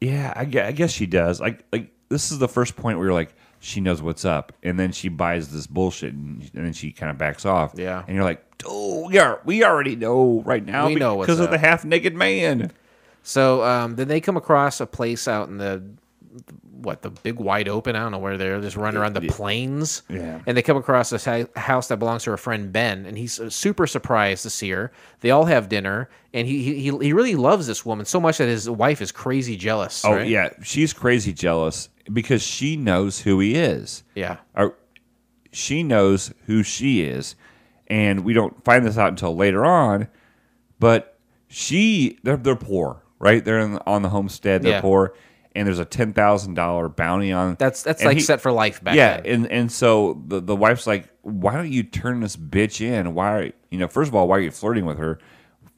Yeah, I, gue- I guess she does. Like, like this is the first point where you're like, she knows what's up, and then she buys this bullshit, and, and then she kind of backs off. Yeah. and you're like, oh, we are, we already know right now We know because of the half naked man. So um, then they come across a place out in the what the big wide open. I don't know where they're just running around the plains. Yeah. And they come across this hou- house that belongs to her friend Ben, and he's uh, super surprised to see her. They all have dinner, and he he he he really loves this woman so much that his wife is crazy jealous. Oh right? yeah, she's crazy jealous because she knows who he is. yeah. Or she knows who she is, and we don't find this out until later on. But she, they're they're poor, right? They're in, on the homestead. They're Yeah. poor, and there's a ten thousand dollar bounty on. That's that's like he- set for life back yeah, then. and and so the the wife's like, why don't you turn this bitch in? Why, are, you know, first of all, why are you flirting with her?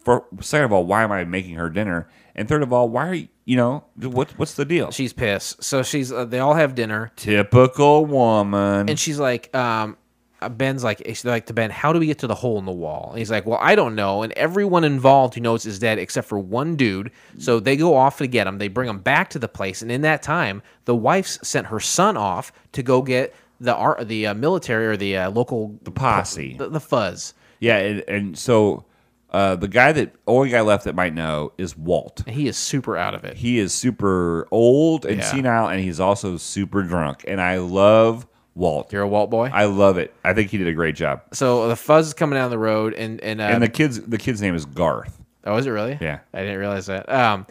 For second of all, why am I making her dinner? And third of all, why are you, you know, what what's the deal? She's pissed. So she's uh, they all have dinner. Typical woman. And she's like, um, uh, Ben's like, she's like to Ben, how do we get to the hole in the wall? And he's like, well, I don't know. And everyone involved who knows is dead except for one dude. So they go off to get him. They bring him back to the place. And in that time, the wife's sent her son off to go get the art, the uh, military or the uh, local the posse. the, the fuzz. Yeah, and, and so Uh, the guy that only guy left that might know is Walt. He is super out of it. He is super old and Yeah. senile, and he's also super drunk. And I love Walt. You're a Walt boy. I love it. I think he did a great job. so the fuzz is coming down the road, and and, uh, and the kids, the kid's name is Garth. oh, is it really? Yeah. I didn't realize that. Um,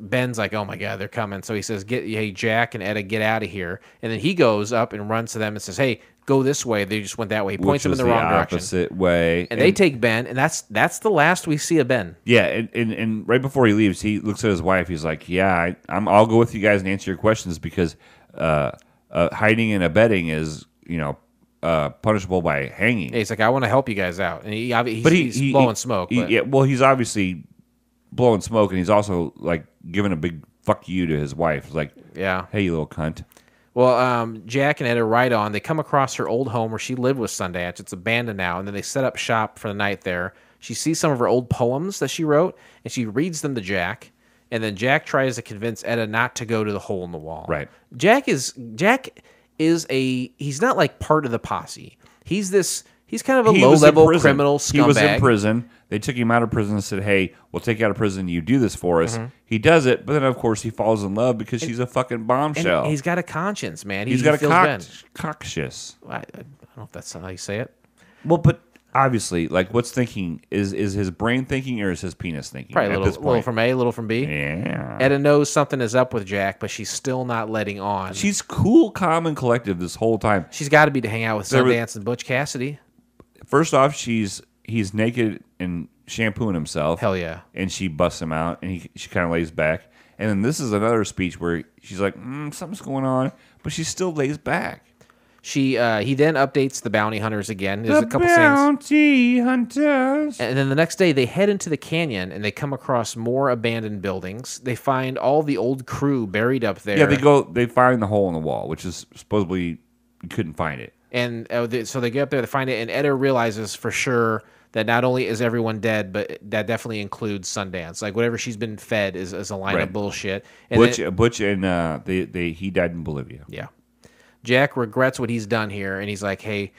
Ben's like, oh my god, they're coming. So he says, get hey Jack and Etta, get out of here. And then he goes up and runs to them and says, hey, go this way. They just went that way. He points them in was the wrong direction. opposite way. And, they take Ben, and that's that's the last we see of Ben. Yeah, and, and, and right before he leaves, he looks at his wife. He's like, "Yeah, I, I'm. I'll go with you guys and answer your questions because uh, uh, hiding and abetting is, you know, uh, punishable by hanging." He's like, I want to help you guys out, and he, he's, but he, he's he- blowing he- smoke. but- yeah, well, he's obviously blowing smoke, and he's also like giving a big fuck you to his wife. Like, yeah. hey, you little cunt. Well, um, Jack and Ed are right on. They come across her old home where she lived with Sundance. It's abandoned now, and then they set up shop for the night there. She sees some of her old poems that she wrote, and she reads them to Jack. And then Jack tries to convince Etta not to go to the hole in the wall. Right. Jack is Jack is a he's not like part of the posse. He's this he's kind of a He low level criminal scumbag. He was in prison. They took him out of prison and said, "Hey, we'll take you out of prison. You do this for us." Mm-hmm. He does it, but then of course he falls in love because she's a fucking And bombshell. he's got a conscience, man. He, he's got he a cock, Ben. I, I don't know if that's how you say it. Well, but obviously, like, what's thinking is is his brain thinking or is his penis thinking? Probably a little, little from A, a little from B. yeah. Etta knows something is up with Jack, but she's still not letting on. She's cool, calm, and collective this whole time. she's got to be to hang out with Sundance and Butch Cassidy. First off, she's he's naked and shampooing himself. Hell yeah. and she busts him out, and he she kind of lays back. And then this is another speech where she's like, mm, "Something's going on," but she still lays back. She uh, he then updates the bounty hunters again. There's a couple scenes. bounty hunters. And then the next day, they head into the canyon and they come across more abandoned buildings. They find all the old crew buried up there. Yeah, they go. They find the hole in the wall, which is supposedly you couldn't find it. And uh, they, so they get up there to find it, and Etta realizes for sure that not only is everyone dead, but that definitely includes Sundance. Like whatever she's been fed is, is a line Right. of bullshit. And Butch, then- Butch, and uh, they, they he died in Bolivia. Yeah. Jack regrets what he's done here, and he's like, hey,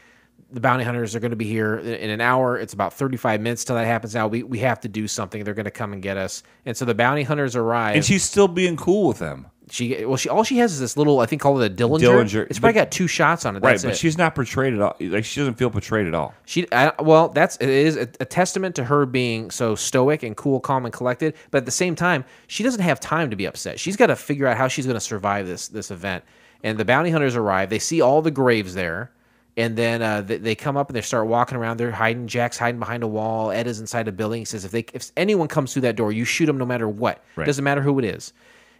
the bounty hunters are going to be here in an hour. It's about 35 minutes till that happens now. We, we have to do something. They're going to come and get us. And so the bounty hunters arrive. And she's still being cool with them, she well, she all she has is this little, I think, call it a Dillinger. Dillinger, It's probably but- got two shots on it. right? But it. she's not portrayed at all. Like she doesn't feel portrayed at all. She, I, well, that's it is a, a testament to her being so stoic and cool, calm, and collected. But at the same time, she doesn't have time to be upset. She's got to figure out how she's going to survive this this event. And the bounty hunters arrive. They see all the graves there, and then uh, they, they come up and they start walking around. They're hiding. Jack's hiding behind a wall. Ed is inside a building. He says, "If they, if anyone comes through that door, you shoot them no matter what. Right. Doesn't matter who it is."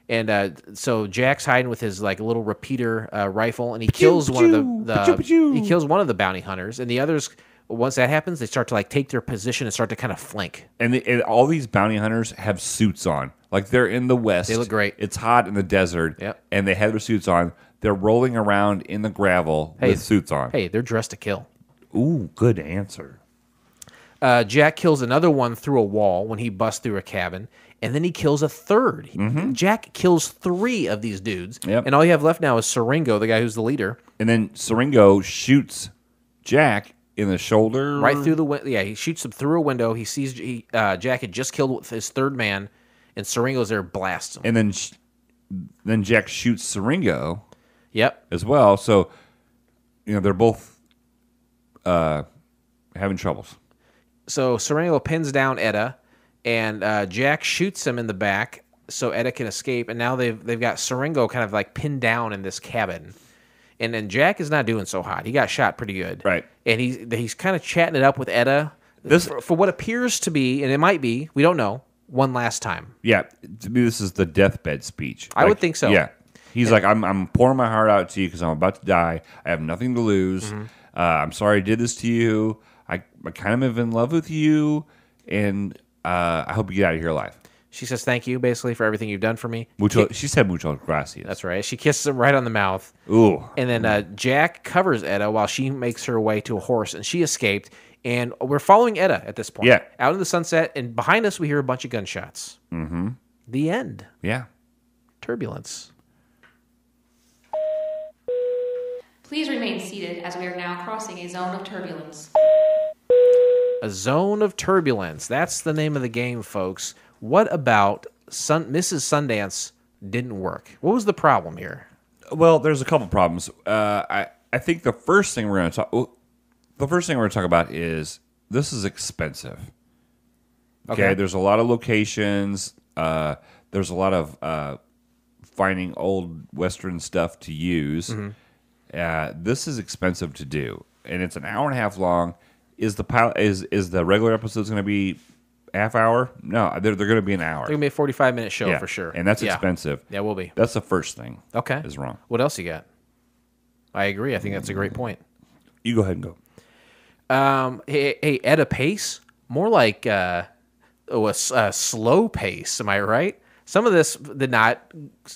And uh, so Jack's hiding with his like little repeater uh, rifle, and he kills one of the, the Pachoo, pachoo. he kills one of the bounty hunters, and the others. Once that happens, they start to like take their position and start to kind of flank. And, the, and all these bounty hunters have suits on. Like they're in the west. They look great. It's hot in the desert. Yep. And they have their suits on. They're rolling around in the gravel Hey, with suits on. Hey, they're dressed to kill. Ooh, good answer. Uh, Jack kills another one through a wall when he busts through a cabin, and then he kills a 3rd He- Jack kills three of these dudes, Mm-hmm. Yep. and all you have left now is Siringo, the guy who's the leader, And then Siringo shoots Jack in the shoulder. right through the window. Yeah, he shoots him through a window. He sees he, uh, Jack had just killed his third man, and Siringo's there blasts him. And then sh- then Jack shoots Siringo yep. as well. So, you know, they're both uh, having troubles. So Siringo pins down Etta, and uh, Jack shoots him in the back so Etta can escape. And now they've they've got Siringo kind of like pinned down in this cabin. And then Jack is not doing so hot. He got shot pretty good. Right. And he's he's kind of chatting it up with Etta This- for, for what appears to be, and it might be, we don't know, one last time. Yeah, to me, this is the deathbed speech. I would think so. Yeah, he's like, I'm, I'm pouring my heart out to you because I'm about to die. I have nothing to lose. Mm-hmm. Uh, I'm sorry I did this to you. I, I kind of am in love with you, and uh, I hope you get out of here alive. She says thank you basically for everything you've done for me. Mucho, she said mucho gracias. That's right. She kisses him right on the mouth. Ooh, And then uh, Jack covers Etta while she makes her way to a horse, and she escaped. And we're following Etta at this point. Yeah. Out in the sunset, and behind us we hear a bunch of gunshots. Mm-hmm. The end. yeah. Turbulence. Please remain seated as we are now crossing a zone of turbulence. A zone of turbulence. That's the name of the game, folks. What about Sun- Mrs. Sundance didn't work? What was the problem here? Well, there's a couple problems. Uh, I I think the first thing we're going to talk. well, The first thing we're going to talk about is this is expensive. Okay, Okay. there's a lot of locations. Uh, there's a lot of uh, finding old Western stuff to use. Uh, this is expensive to do, and it's an hour and a half long. Is the pilot is is the regular episodes going to be half hour? No, they're they're going to be an hour. It's gonna be a forty-five minute show Yeah, for sure, and that's Yeah. expensive. Yeah, we'll be. That's the first thing. Okay, is wrong. What else you got? I agree. I think that's a great point. You go ahead and go. Um, hey, hey, at a pace, more like uh, oh, a, s- a slow pace. Am I right? Some of this did not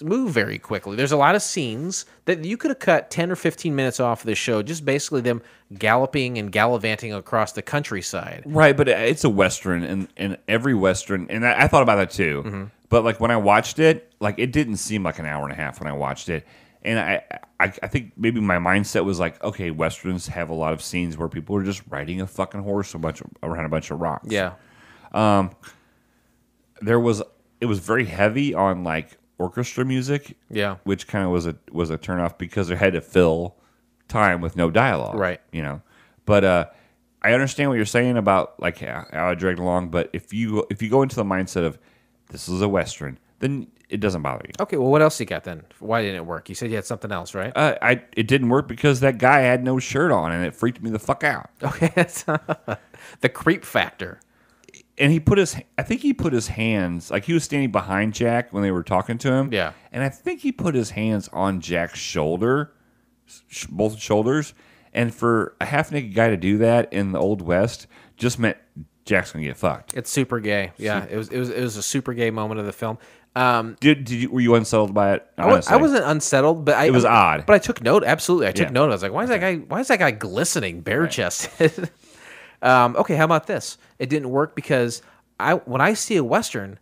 move very quickly. There's a lot of scenes that you could have cut 10 or 15 minutes off of the show, just basically them galloping and gallivanting across the countryside. Right, but it's a western, and and every western, and I, I thought about that too. Mm-hmm. But like when I watched it, like it didn't seem like an hour and a half when I watched it, and I, I I think maybe my mindset was like, okay, westerns have a lot of scenes where people are just riding a fucking horse a bunch of, around a bunch of rocks. Yeah. Um, there was it was very heavy on like orchestra music. Yeah. which kind of was a was a turnoff because they had to fill time with no dialogue. Right. You know, but uh, I understand what you're saying about like how, it dragged along. But if you if you go into the mindset of this is a western, then it doesn't bother you. Okay, well, what else you got then? Why didn't it work? You said you had something else, right? Uh, I it didn't work because that guy had no shirt on and it freaked me the fuck out. Okay, the creep factor. And he put his I think he put his hands like he was standing behind Jack when they were talking to him. Yeah. And I think he put his hands on Jack's shoulder, sh- both shoulders. And for a half naked guy to do that in the old west just meant Jack's gonna get fucked. It's super gay. Yeah, it was it was it was a super gay moment of the film. Um, Did did you were you unsettled by it? I, was. I wasn't unsettled, but I, It was odd. But I took note. Absolutely, I took Yeah. note. I was like, "Why is that guy? Why is that guy glistening, bare chested?" um, okay, how about this? It didn't work because I when I see a western,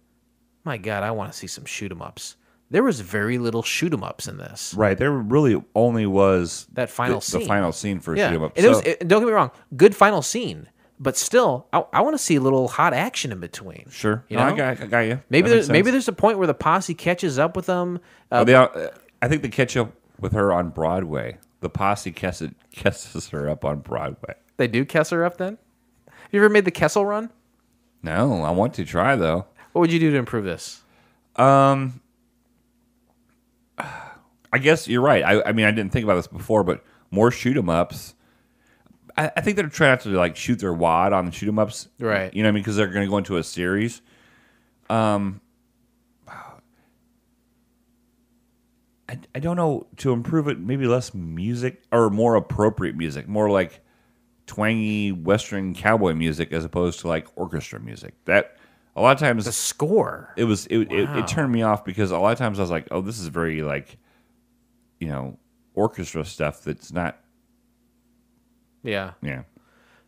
my God, I want to see some shoot 'em ups. There was very little shoot 'em ups in this. Right. There really only was That final the, scene. the final scene for shoot 'em up. and it was. So- It, don't get me wrong, good final scene, but still, I, I want to see a little hot action in between. sure. you No, I know? got, I got you. Maybe That there's makes maybe sense. there's a point where the posse catches up with them. Uh, Oh, they are- I think they catch up with her on Broadway. The posse catches, kisses her up on Broadway. they do catch her up then. Have you ever made the Kessel run? No, I want to try though. What would you do to improve this? Um, I guess you're right. I, I mean, I didn't think about this before, but more shoot 'em ups. I, I think they're trying not to like shoot their wad on the shoot 'em ups, Right. You know what I mean? Because they're going to go into a series. Um, I, I don't know to improve it. Maybe less music or more appropriate music, more like twangy Western cowboy music as opposed to like orchestra music. That a lot of times The score. it was it, it, Wow. it turned me off because a lot of times I was like, oh, this is very like, you know, orchestra stuff that's not, Yeah. yeah.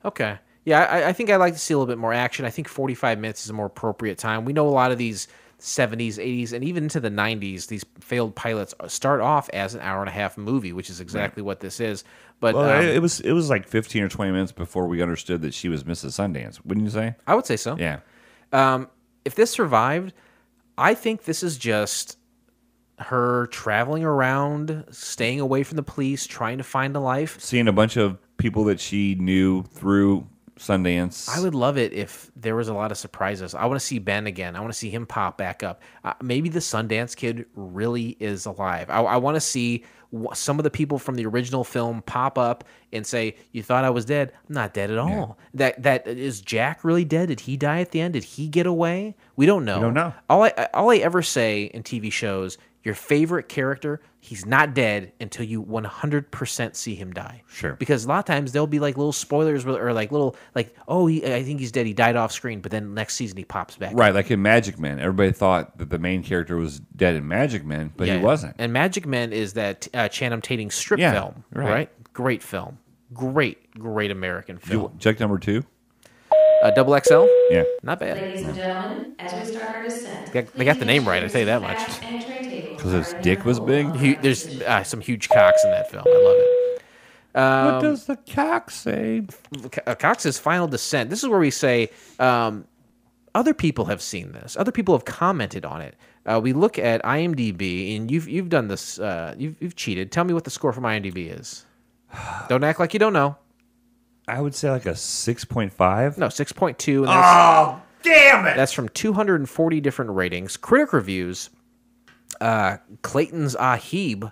Okay. Yeah, I, I think I'd like to see a little bit more action. I think 45 minutes is a more appropriate time. We know a lot of these 70s, 80s, and even into the 90s, these failed pilots start off as an hour and a half movie, which is exactly what this is. But Well, um, it, was it was like fifteen or twenty minutes before we understood that she was Mrs. Sundance. Wouldn't you say? I would say so. Yeah. Um, if this survived, I think this is just her traveling around, staying away from the police, trying to find a life. Seeing a bunch of people that she knew through Sundance. I would love it if there was a lot of surprises. I want to see Ben again. I want to see him pop back up. Uh, maybe the Sundance Kid really is alive. I, I want to see some of the people from the original film pop up and say, "You thought I was dead? I'm not dead at all." That that is Jack really dead? Did he die at the end? Did he get away? We don't know. don't know. All I all I ever say in TV shows, your favorite character, he's not dead until you 100% see him die. Sure. Because a lot of times there'll be like little spoilers or like little like, oh, he, I think he's dead. He died off screen, but then next season he pops back. right, like in Magic Man, everybody thought that the main character was dead in Magic Man, but Yeah. he wasn't. And Magic Man is that uh, Channing Tatum strip Yeah, film, right. right. Great film. Great, great American film. You- Check number two. Uh, Double XL, Yeah. not bad. Ladies and gentlemen, as we start our descent, They got- they got the name right, I tell you that much. Because his dick was big. Hu- there's uh, some huge cocks in that film. I love it. what does the cock say? uh, Cox's Final Descent. This is where we say um, other people have seen this. Other people have commented on it. Uh, we look at IMDb, and you've you've done this. Uh, you've you've cheated. Tell me what the score from IMDb is. Don't act like you don't know. I would say like a six point five. No, six point two. And that's, Oh, damn it! that's from two hundred and forty different ratings. Critic reviews. Uh, Clayton's Ahib.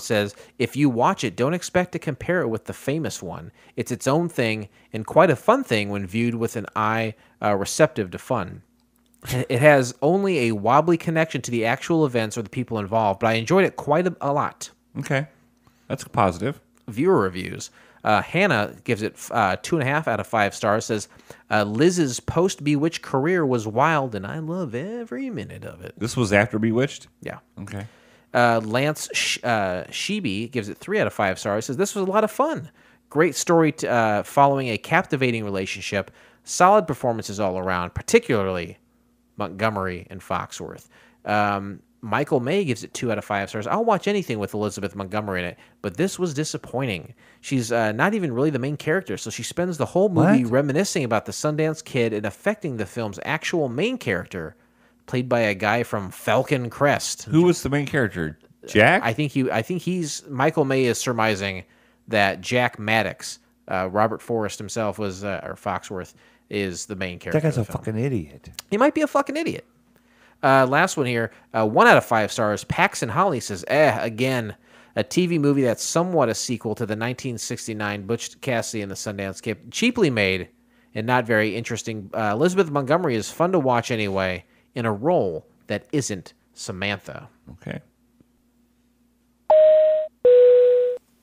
Says if you watch it, don't expect to compare it with the famous one. It's its own thing and quite a fun thing when viewed with an eye uh, receptive to fun. It has only a wobbly connection to the actual events or the people involved, but I enjoyed it quite a, a lot. Okay, that's a positive. Viewer reviews. Uh, Hannah gives it uh, two and a half out of five stars. Says uh, Liz's post Bewitched career was wild, and I love every minute of it. This was after Bewitched. Yeah. Okay. Uh, Lance Sh- uh, Sheeby gives it three out of five stars. Says this was a lot of fun. Great story t- uh, following a captivating relationship. Solid performances all around, particularly Montgomery and Foxworth. Um, Michael May gives it two out of five stars. I'll watch anything with Elizabeth Montgomery in it, but this was disappointing. She's uh, not even really the main character, so she spends the whole movie What? reminiscing about the Sundance Kid and affecting the film's actual main character, played by a guy from Falcon Crest. Who was the main character? Jack. I think he. I think he's Michael May is surmising that Jack Maddox, uh, Robert Forrest himself was, uh, or Foxworth is the main character. that guy's a film. fucking idiot. He might be a fucking idiot. Uh, last one here, uh, one out of five stars. Paxton Holly says, "Eh, again, a TV movie that's somewhat a sequel to the 1969 Butch Cassidy and the Sundance Kid, cheaply made and not very interesting. Uh, Elizabeth Montgomery is fun to watch anyway, in a role that isn't Samantha." Okay.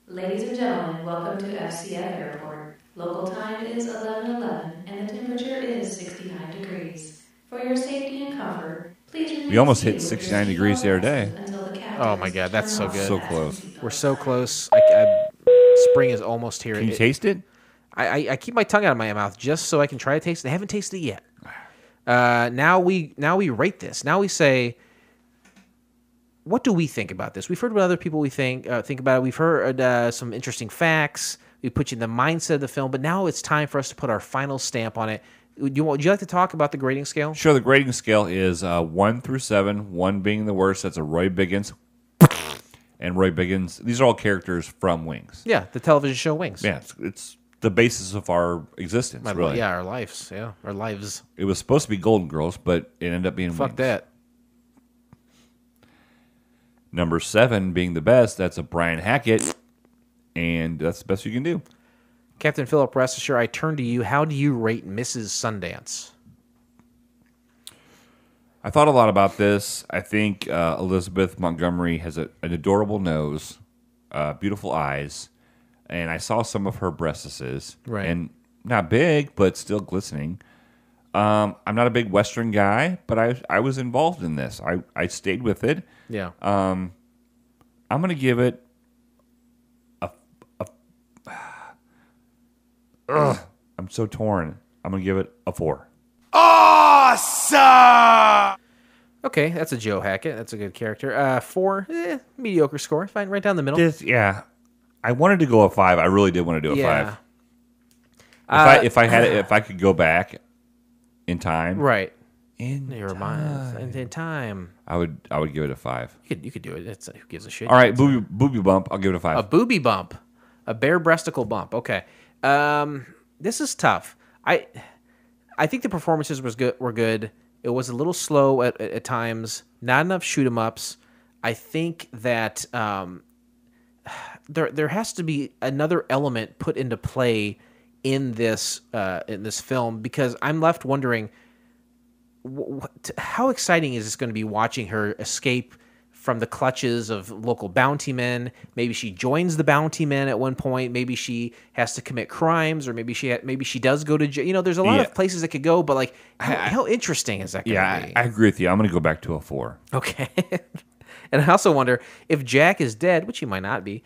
Ladies and gentlemen, welcome to FCF Airport. Local time is 11:11 and the temperature is 69 degrees. For your safety and comfort, please remain We almost hit 69 degrees the other day. seatbelts until the captain Oh my God, that's so good. So close. We're so close. I, I, spring is almost here. Can you It- taste it? I, I, I keep my tongue out of my mouth just so I can try to taste it. I haven't tasted it yet. Uh, now we now we rate this. Now we say, what do we think about this? We've heard what other people we think uh, think about it. We've heard uh, some interesting facts. We put you in the mindset of the film, but now it's time for us to put our final stamp on it. Would you, would you like to talk about the grading scale? Sure. The grading scale is uh, one through seven. One being the worst. That's a Roy Biggins. And Roy Biggins. These are all characters from Wings. Yeah, the television show Wings. Yeah, it's, it's the basis of our existence. My- really. yeah, our lives. Yeah, our lives. It was supposed to be Golden Girls, but it ended up being Fuck Wings. that. Number seven being the best. That's a Brian Hackett, and that's the best you can do. Captain Philip, rest assured, I turn to you. How do you rate Mrs. Sundance? I thought a lot about this. I think uh, Elizabeth Montgomery has a, an adorable nose, uh, beautiful eyes, and I saw some of her breastises. Right. And not big, but still glistening. Um, I'm not a big Western guy, but I I was involved in this. I, I stayed with it. Yeah. I'm gonna give it a, a Ugh, I'm so torn. I'm gonna give it a four. Awesome. Okay, that's a Joe Hackett. That's a good character. Uh, four, eh, mediocre score. Fine, right down the middle. This, yeah, I wanted to go a five. I really did want to do a yeah, five. If I Uh, if I had it, if I could go back in time, right. in Your mind in, in time. I would I would give it a five. You could you could do it. It's who gives a shit. All right, booby booby bump. I'll give it a five. a booby bump, a bare breasticle bump. Okay, um, this is tough. I I think the performances was good. Were good. It was a little slow at, at, at times. Not enough shoot 'em ups. I think that um, there there has to be another element put into play in this uh, in this film because I'm left wondering what, how exciting is this going to be watching her escape from the clutches of local bounty men? Maybe she joins the bounty men at one point. Maybe she has to commit crimes, or maybe she ha- maybe she does go to jail. You know, there's a lot Yeah. of places that could go, but like, how, how interesting is that? Going yeah, to I. I agree with you. I'm gonna go back to a four. Okay. and I also wonder if Jack is dead, which he might not be.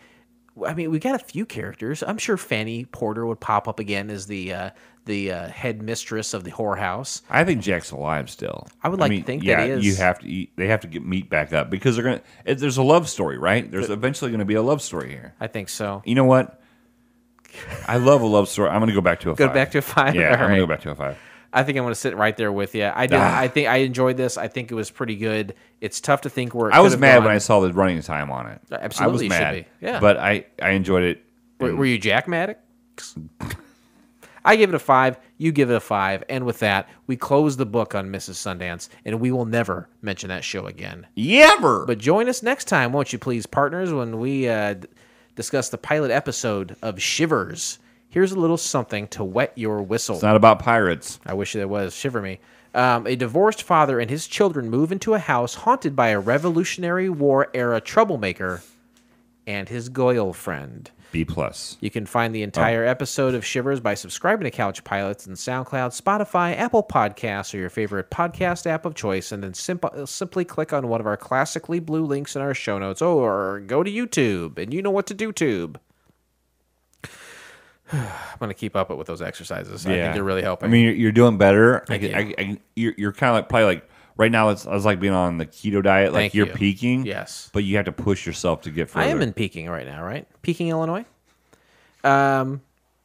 I mean, we got a few characters. I'm sure Fanny Porter would pop up again as the uh, the uh, head mistress of the whorehouse. I think Jack's alive still. I would like to think that he is. you have to. eat- They have to get meat back up because they're gonna. It, there's a love story, right? There's eventually going to be a love story here. I think so. You know what? I love a love story. I'm going to go back to a Go five. back to a five? Yeah, All I'm going to go back to a five. I think I'm going to sit right there with you. I do. Ah. I think I enjoyed this. I think it was pretty good. It's tough to think where I was mad gone. when I saw the running time on it. Absolutely, I was mad. be. Yeah. but I I enjoyed it. Were, were you Jack Maddox? I give it a five. You give it a five. And with that, we close the book on Mrs. Sundance, and we will never mention that show again. Yever. But join us next time, won't you please, partners, when we uh, d- discuss the pilot episode of Shivers. Here's a little something to wet your whistle. it's not about pirates. I wish it was. Shiver me. Um, a divorced father and his children move into a house haunted by a Revolutionary War era troublemaker and his Goyle friend. B plus. You can find the entire oh. episode of Shivers by subscribing to Couch Pilots and SoundCloud, Spotify, Apple Podcasts, or your favorite podcast app of choice, and then simp- uh, simply click on one of our classically blue links in our show notes, or go to YouTube, and you know what to do, Tube. I'm gonna keep up with those exercises. I think they're really helping. I mean, you're, you're doing better. I, Thank can- you. I, I, you're you're kind of like probably like right now. It's, it's like being on the keto diet. Like Thank you're you. peaking. Yes. but you have to push yourself to get further. I am in Peking right now, right? Peking, Illinois. Um,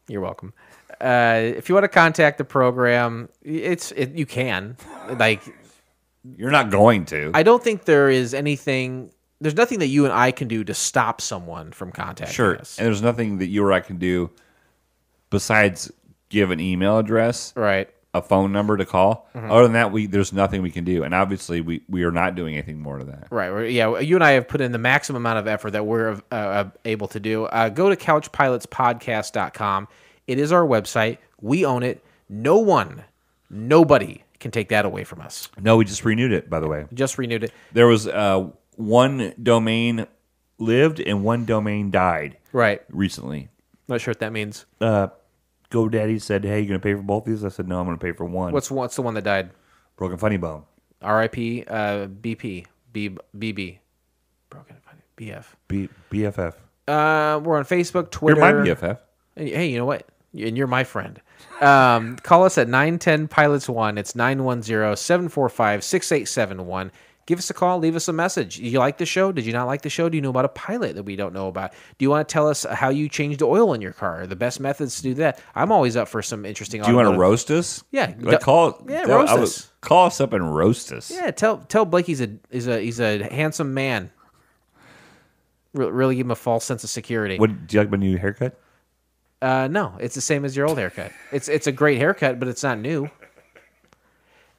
you're welcome. Uh, if you want to contact the program, it's it, you can. Like, You're not going to. I don't think there is anything. There's nothing that you and I can do to stop someone from contacting sure. us. And there's nothing that you or I can do besides give an email address, Right. A phone number to call. Mm-hmm. Other than that, we there's nothing we can do. And obviously, we we are not doing anything more to that. Right. Yeah. You and I have put in the maximum amount of effort that we're uh, uh, able to do. Uh, go to couchpilotspodcast.com. It is our website. We own it. No one, nobody can take that away from us. No, we just renewed it. By the way, Just renewed it. there was uh, one domain lived and one domain died Right. recently. Not sure what that means. uh, GoDaddy said, "Hey, you gonna pay for both these?" I said, "No, I'm gonna pay for one." What's what's the one that died? Broken Funny Bone? R.I.P. Uh, BP. B, BB. Broken. Funny. BF. B- BFF. Uh, we're on Facebook, Twitter. You're my BFF. Hey, hey, you know what? And you're my friend. Um, call us at 910 Pilots 1. It's 910 745 6871. Give us a call. Leave us a message. You like the show? Did you not like the show? Do you know about a pilot that we don't know about? Do you want to tell us how you changed the oil in your car? The best methods to do that? I'm always up for some interesting Do you want to roast us? Yeah, Like, call. yeah, roast us. Call us up and roast us. Yeah, tell tell Blake he's a he's a he's a handsome man. Re- really give him a false sense of security. What? Do you like my new haircut? Uh, no, it's the same as your old haircut. It's it's a great haircut, but it's not new.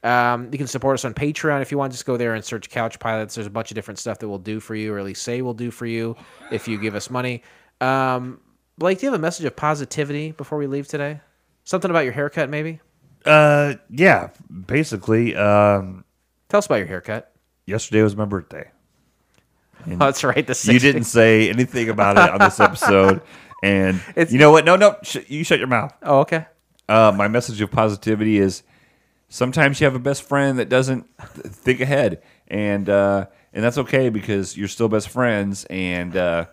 Um, you can support us on Patreon if you want. Just go there and search Couch Pilots. There's a bunch of different stuff that we'll do for you, or at least say we'll do for you if you give us money. Um, Blake, do you have a message of positivity before we leave today? Something about your haircut, maybe? Uh, yeah. Basically, um, Tell us about your haircut. yesterday was my birthday. Oh, that's right. The You didn't say anything about it on this episode, and It's- you know what? No, no. Sh- you shut your mouth. Oh, okay. Uh, my message of positivity is sometimes you have a best friend that doesn't think ahead, and uh, and that's okay because you're still best friends, and uh,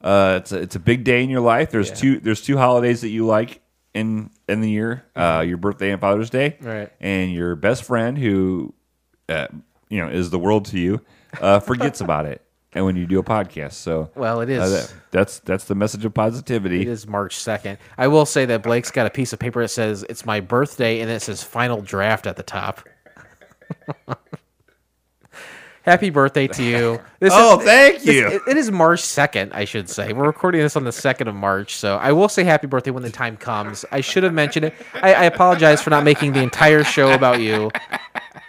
uh, it's a, it's a big day in your life. There's two there's two holidays that you like in in the year, uh, your birthday and Father's Day, Right. And your best friend who uh, you know is the world to you uh, forgets about it, and when you do a podcast, so Well, it is. uh, that- that's that's the message of positivity. It is March 2nd. I will say that Blake's got a piece of paper that says it's my birthday and it says final draft at the top. Happy birthday to you. This Oh, is, thank you. it- it is March 2nd, I should say. We're recording this on the 2nd of March, so I will say happy birthday when the time comes. I should have mentioned it. I, I apologize for not making the entire show about you.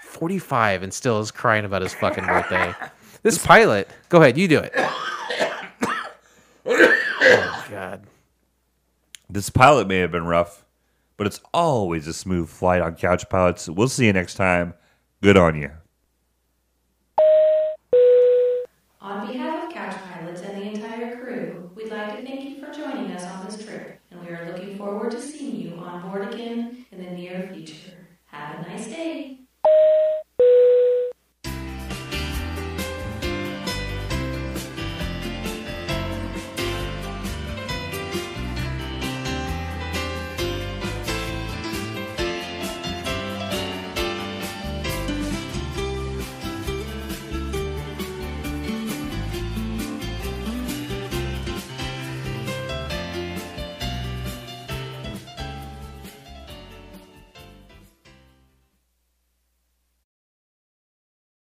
45 and still is crying about his fucking birthday. This pilot, go ahead, you do it. Oh, God. This pilot may have been rough, but it's always a smooth flight on Couch Pilots. We'll see you next time. Good on you. On behalf of Couch Pilots and the entire crew, we'd like to thank you for joining us on this trip, and we are looking forward to seeing you on board again in the near future. Have a nice day.